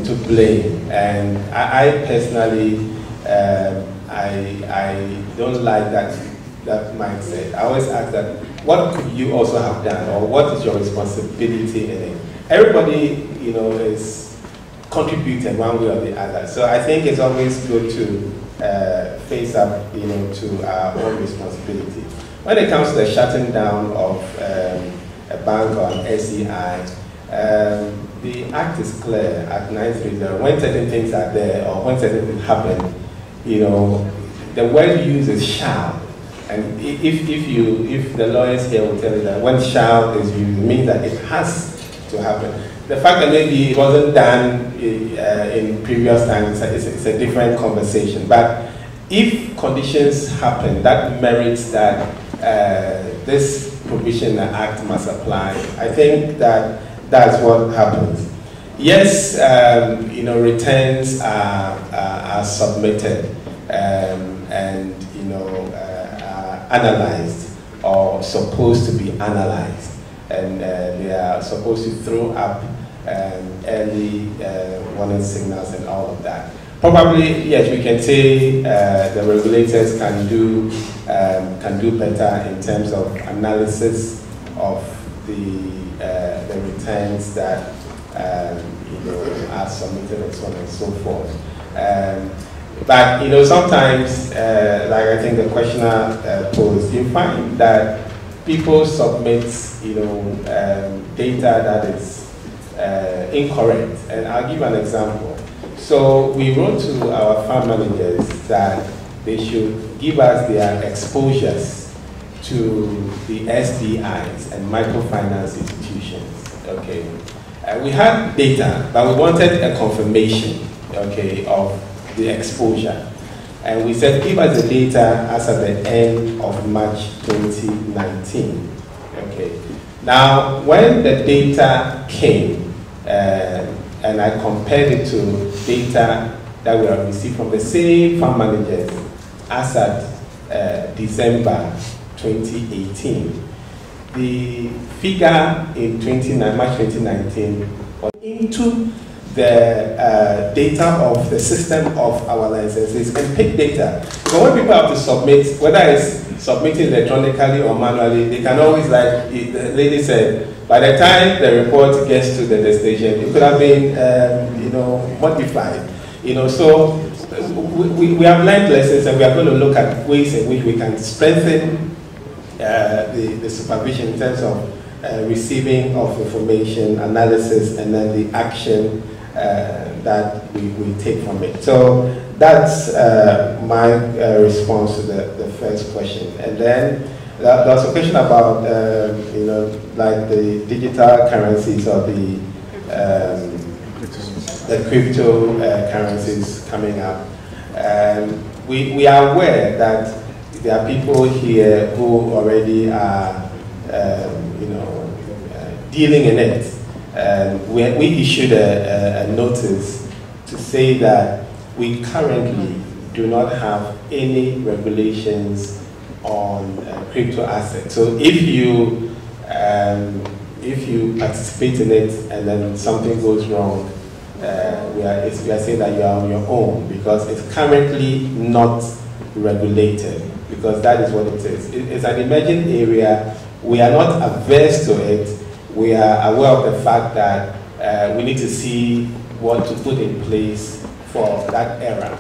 to blame. And I, I personally, uh, I, I don't like that, that mindset. I always ask that, what could you also have done? Or what is your responsibility in it? Everybody, you know, is contributed one way or the other. So I think it's always good to uh, face up, you know, to our own responsibility. When it comes to the shutting down of um, a bank or an SDI, um, the act is clear at 930. When certain things are there or when certain things happen, you know, the word used is shall. And if, if, you, if the lawyers here will tell you that when shall is used, it means that it has to happen the fact that maybe it wasn't done uh, in previous times, it's a, it's a, different conversation. But if conditions happen that merits that uh, this provision act must apply, I think that that's what happens. Yes, um, you know, returns are, are, are submitted um, and, you know, uh, analyzed or supposed to be analyzed and they are supposed to throw up um, early uh, warning signals and all of that. Probably, yes, we can say uh, the regulators can do, um, can do better in terms of analysis of the, uh, the returns that um, you know, are submitted and so on and so forth. Um, but you know, sometimes, uh, like I think the questioner uh, posed, you find that people submit, you know, um, data that is uh, incorrect. And I'll give an example. So we wrote to our fund managers that they should give us their exposures to the SDIs and microfinance institutions. Okay, uh, we had data, but we wanted a confirmation. Okay, of the exposure. And we said give us the data as at the end of March 2019. Okay. Now, when the data came, and I compared it to data that we have received from the same fund managers as at uh, December 2018, the figure in 29, March 2019 was into the uh, data of the system of our licenses and pick data. So when people have to submit, whether it's submitting electronically or manually, they can always, like the lady said, by the time the report gets to the destination, it could have been, um, you know, modified. You know, so we, we, we have learned lessons and we are going to look at ways in which we can strengthen uh, the, the supervision in terms of uh, receiving of information, analysis, and then the action uh, that we, we take from it. So that's uh, my uh, response to the, the first question. And then there was a question about, um, you know, like the digital currencies or the, um, the crypto uh, currencies coming up. Um, we, we are aware that there are people here who already are, um, you know, uh, dealing in it. Um, we, we issued a, a, a notice to say that we currently do not have any regulations on uh, crypto assets. So if you um, if you participate in it and then something goes wrong, uh, we, are, we are saying that you are on your own because it's currently not regulated because that is what it is. It, it's an emerging area. We are not averse to it. We are aware of the fact that uh, we need to see what to put in place for that era.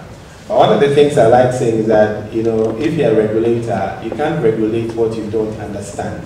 One of the things I like saying is that, you know, if you're a regulator, you can't regulate what you don't understand.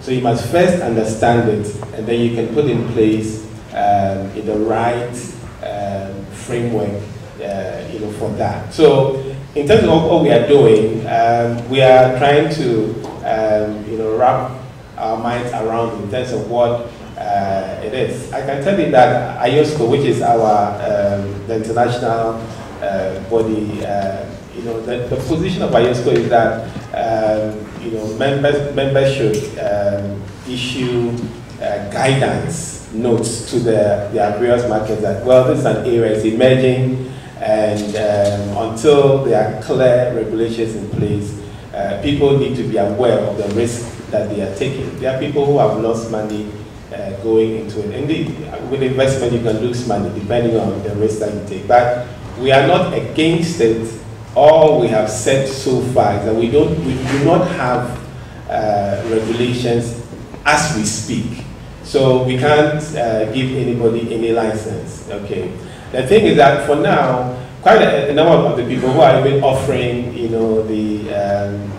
So you must first understand it, and then you can put in place um, in the right um, framework, uh, you know, for that. So in terms of what we are doing, um, we are trying to, um, you know, wrap our minds around in terms of what uh, it is. I can tell you that IOSCO, which is our um, the international uh, body, uh, you know, the, the, position of IOSCO is that um, you know members members should um, issue uh, guidance notes to the their various markets that well this is an area is emerging and um, until there are clear regulations in place, uh, people need to be aware of the risk that they are taking. There are people who have lost money uh, going into it. Indeed, with investment, you can lose money depending on the risk that you take. But we are not against it. All we have said so far is that we don't, we do not have uh, regulations as we speak. So we can't uh, give anybody any license. Okay. The thing is that for now, quite a, a number of the people who are even offering, you know, the um,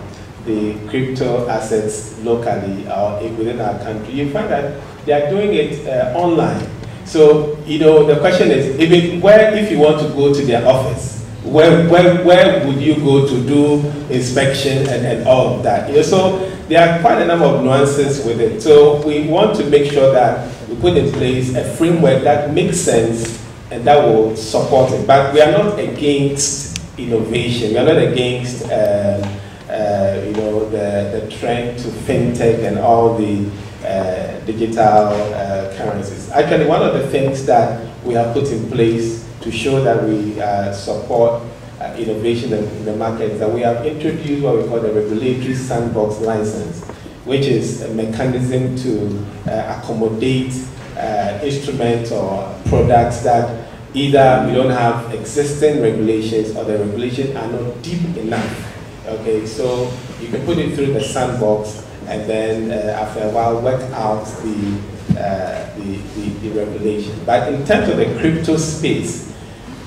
the crypto assets locally or within our country, you find that they are doing it uh, online. So, you know, the question is, even where, if you want to go to their office, where, where, where would you go to do inspection and, and all of that? You know, so there are quite a number of nuances with it. So we want to make sure that we put in place a framework that makes sense and that will support it. But we are not against innovation. We are not against, uh, uh, you know, the, the trend to fintech and all the uh, digital uh, currencies. Actually, one of the things that we have put in place to show that we uh, support uh, innovation in the market is that we have introduced what we call the regulatory sandbox license, which is a mechanism to accommodate uh, instruments or products that either we don't have existing regulations or the regulations are not deep enough. Okay, so You can put it through the sandbox and then uh, after a while work out the, uh, the, the, the regulation. But in terms of the crypto space,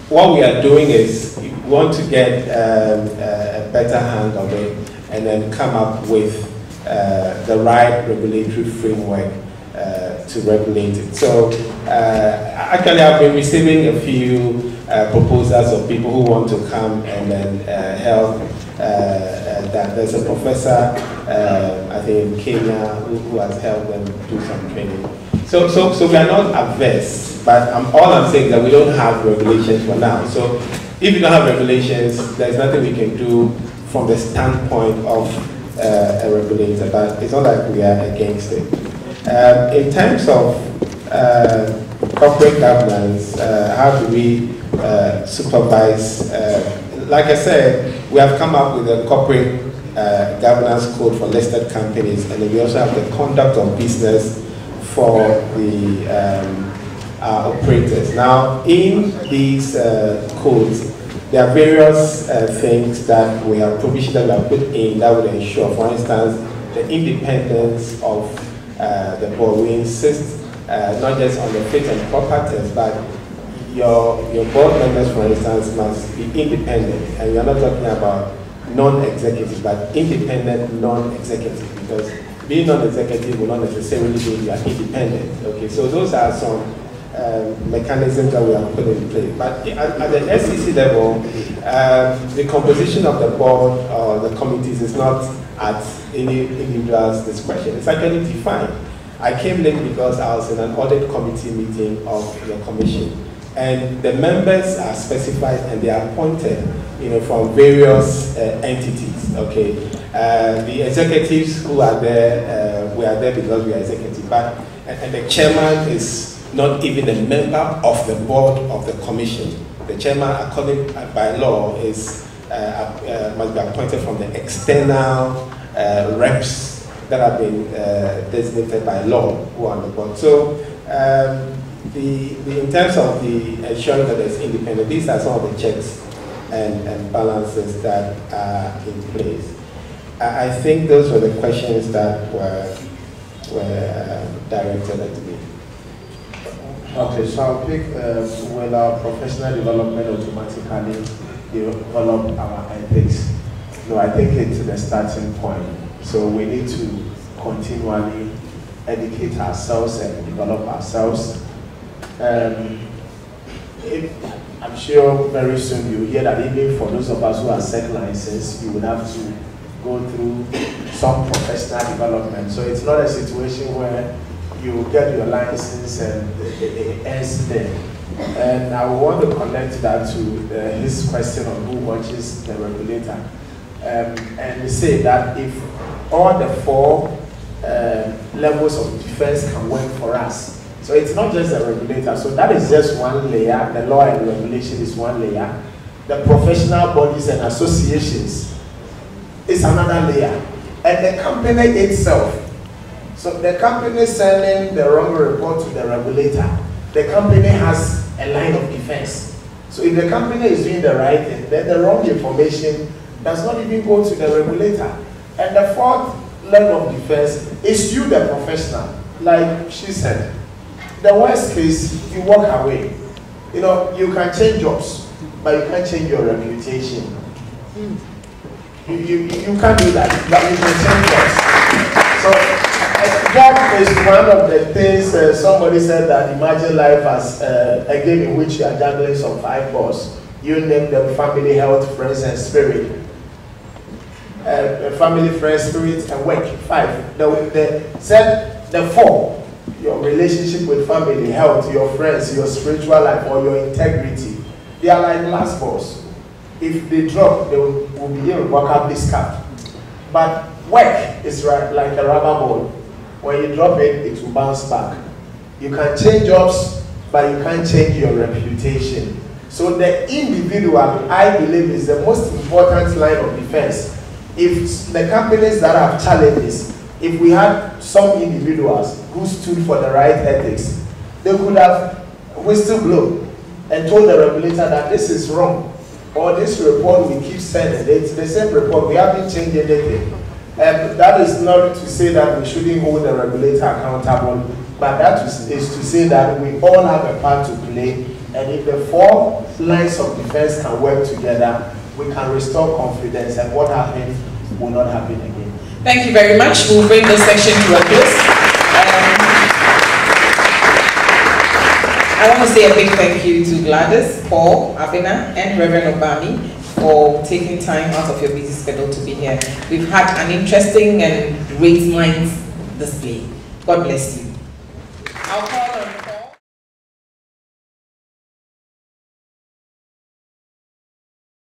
what we are doing is we want to get um, a better hand of it and then come up with uh, the right regulatory framework uh, to regulate it. So uh, actually I've been receiving a few uh, proposals of people who want to come and then help that. There's a professor, I think in Kenya, who, who, has helped them do some training. So, so, so we are not averse, but I'm, all I'm saying is that we don't have regulations for now. So if you don't have regulations, there's nothing we can do from the standpoint of uh, a regulator, but it's not like we are against it. Um, in terms of uh, corporate governance, uh, how do we uh, supervise? Uh, like I said, we have come up with a corporate uh, governance code for listed companies, and then we also have the conduct of business for the um, operators. Now, in these codes, there are various uh, things that we have provision that we have put in that would ensure, for instance, the independence of uh, the board. We insist uh, not just on the fit and proper test, but your, your board members, for instance, must be independent. And we are not talking about non-executive, but independent non-executive, because being non-executive will not necessarily mean you are independent. Okay, so those are some um, mechanisms that we are putting in place. But at, at the SEC level, um, the composition of the board or the committees is not at any individual's discretion. It's actually defined. I came late because I was in an audit committee meeting of the commission. And the members are specified and they are appointed you know, from various uh, entities, okay? Uh, the executives who are there, uh, we are there because we are executive, but, and, and the chairman is not even a member of the board of the commission. The chairman, according by law, is uh, uh, must be appointed from the external uh, reps that have been uh, designated by law who are on the board. So, um, the, the, in terms of the ensuring that there's independence, these are some of the checks and, and balances that are in place. I, I think those were the questions that were, were uh, directed at me. Okay, so I'll pick uh, will our professional development automatically develop our ethics? No, I think it's the starting point. So we need to continually educate ourselves and develop ourselves. Um, it, I'm sure very soon you'll hear that even for those of us who are SEC licenses, you would have to go through some professional development. So it's not a situation where you get your license and it ends there. And I want to connect that to uh, his question on who watches the regulator. Um, and say that if all the four uh, levels of defense can work for us, so it's not just the regulator. So that is just one layer. The law and regulation is one layer. The professional bodies and associations is another layer. And the company itself so the company sending the wrong report to the regulator, the company has a line of defense. So if the company is doing the right thing, then the wrong information does not even go to the regulator. And the fourth level of defense is you, the professional. Like she said, the worst case, you walk away. You know, you can change jobs, but you can't change your reputation. You, you, you can't do that, but you can change jobs. So Job is one of the things uh, somebody said that imagine life as uh, a game in which you are juggling some five balls. You name them family, health, friends, and spirit. Uh, family, friends, spirit, and work. Five. The, the, said the four. Your relationship with family, health, your friends, your spiritual life, or your integrity. They are like last balls. If they drop, they will, will out this cap. But work is like a rubber ball when you drop it, it will bounce back. You can change jobs, but you can't change your reputation. So the individual, I believe, is the most important line of defense. If the companies that have challenges, if we had some individuals who stood for the right ethics, they could have whistleblown and told the regulator that this is wrong. Or this report we keep sending, it's the same report, we haven't changed anything And that is not to say that we shouldn't hold the regulator accountable, but that is, to say that we all have a part to play. And if the four lines of defense can work together, we can restore confidence and what happened will not happen again. Thank you very much. We'll bring this section to a close. I want to say a big thank you to Gladys, Paul, Abena, and Reverend Ogbarmey for taking time out of your busy schedule to be here. We've had an interesting and great minds display. God bless you.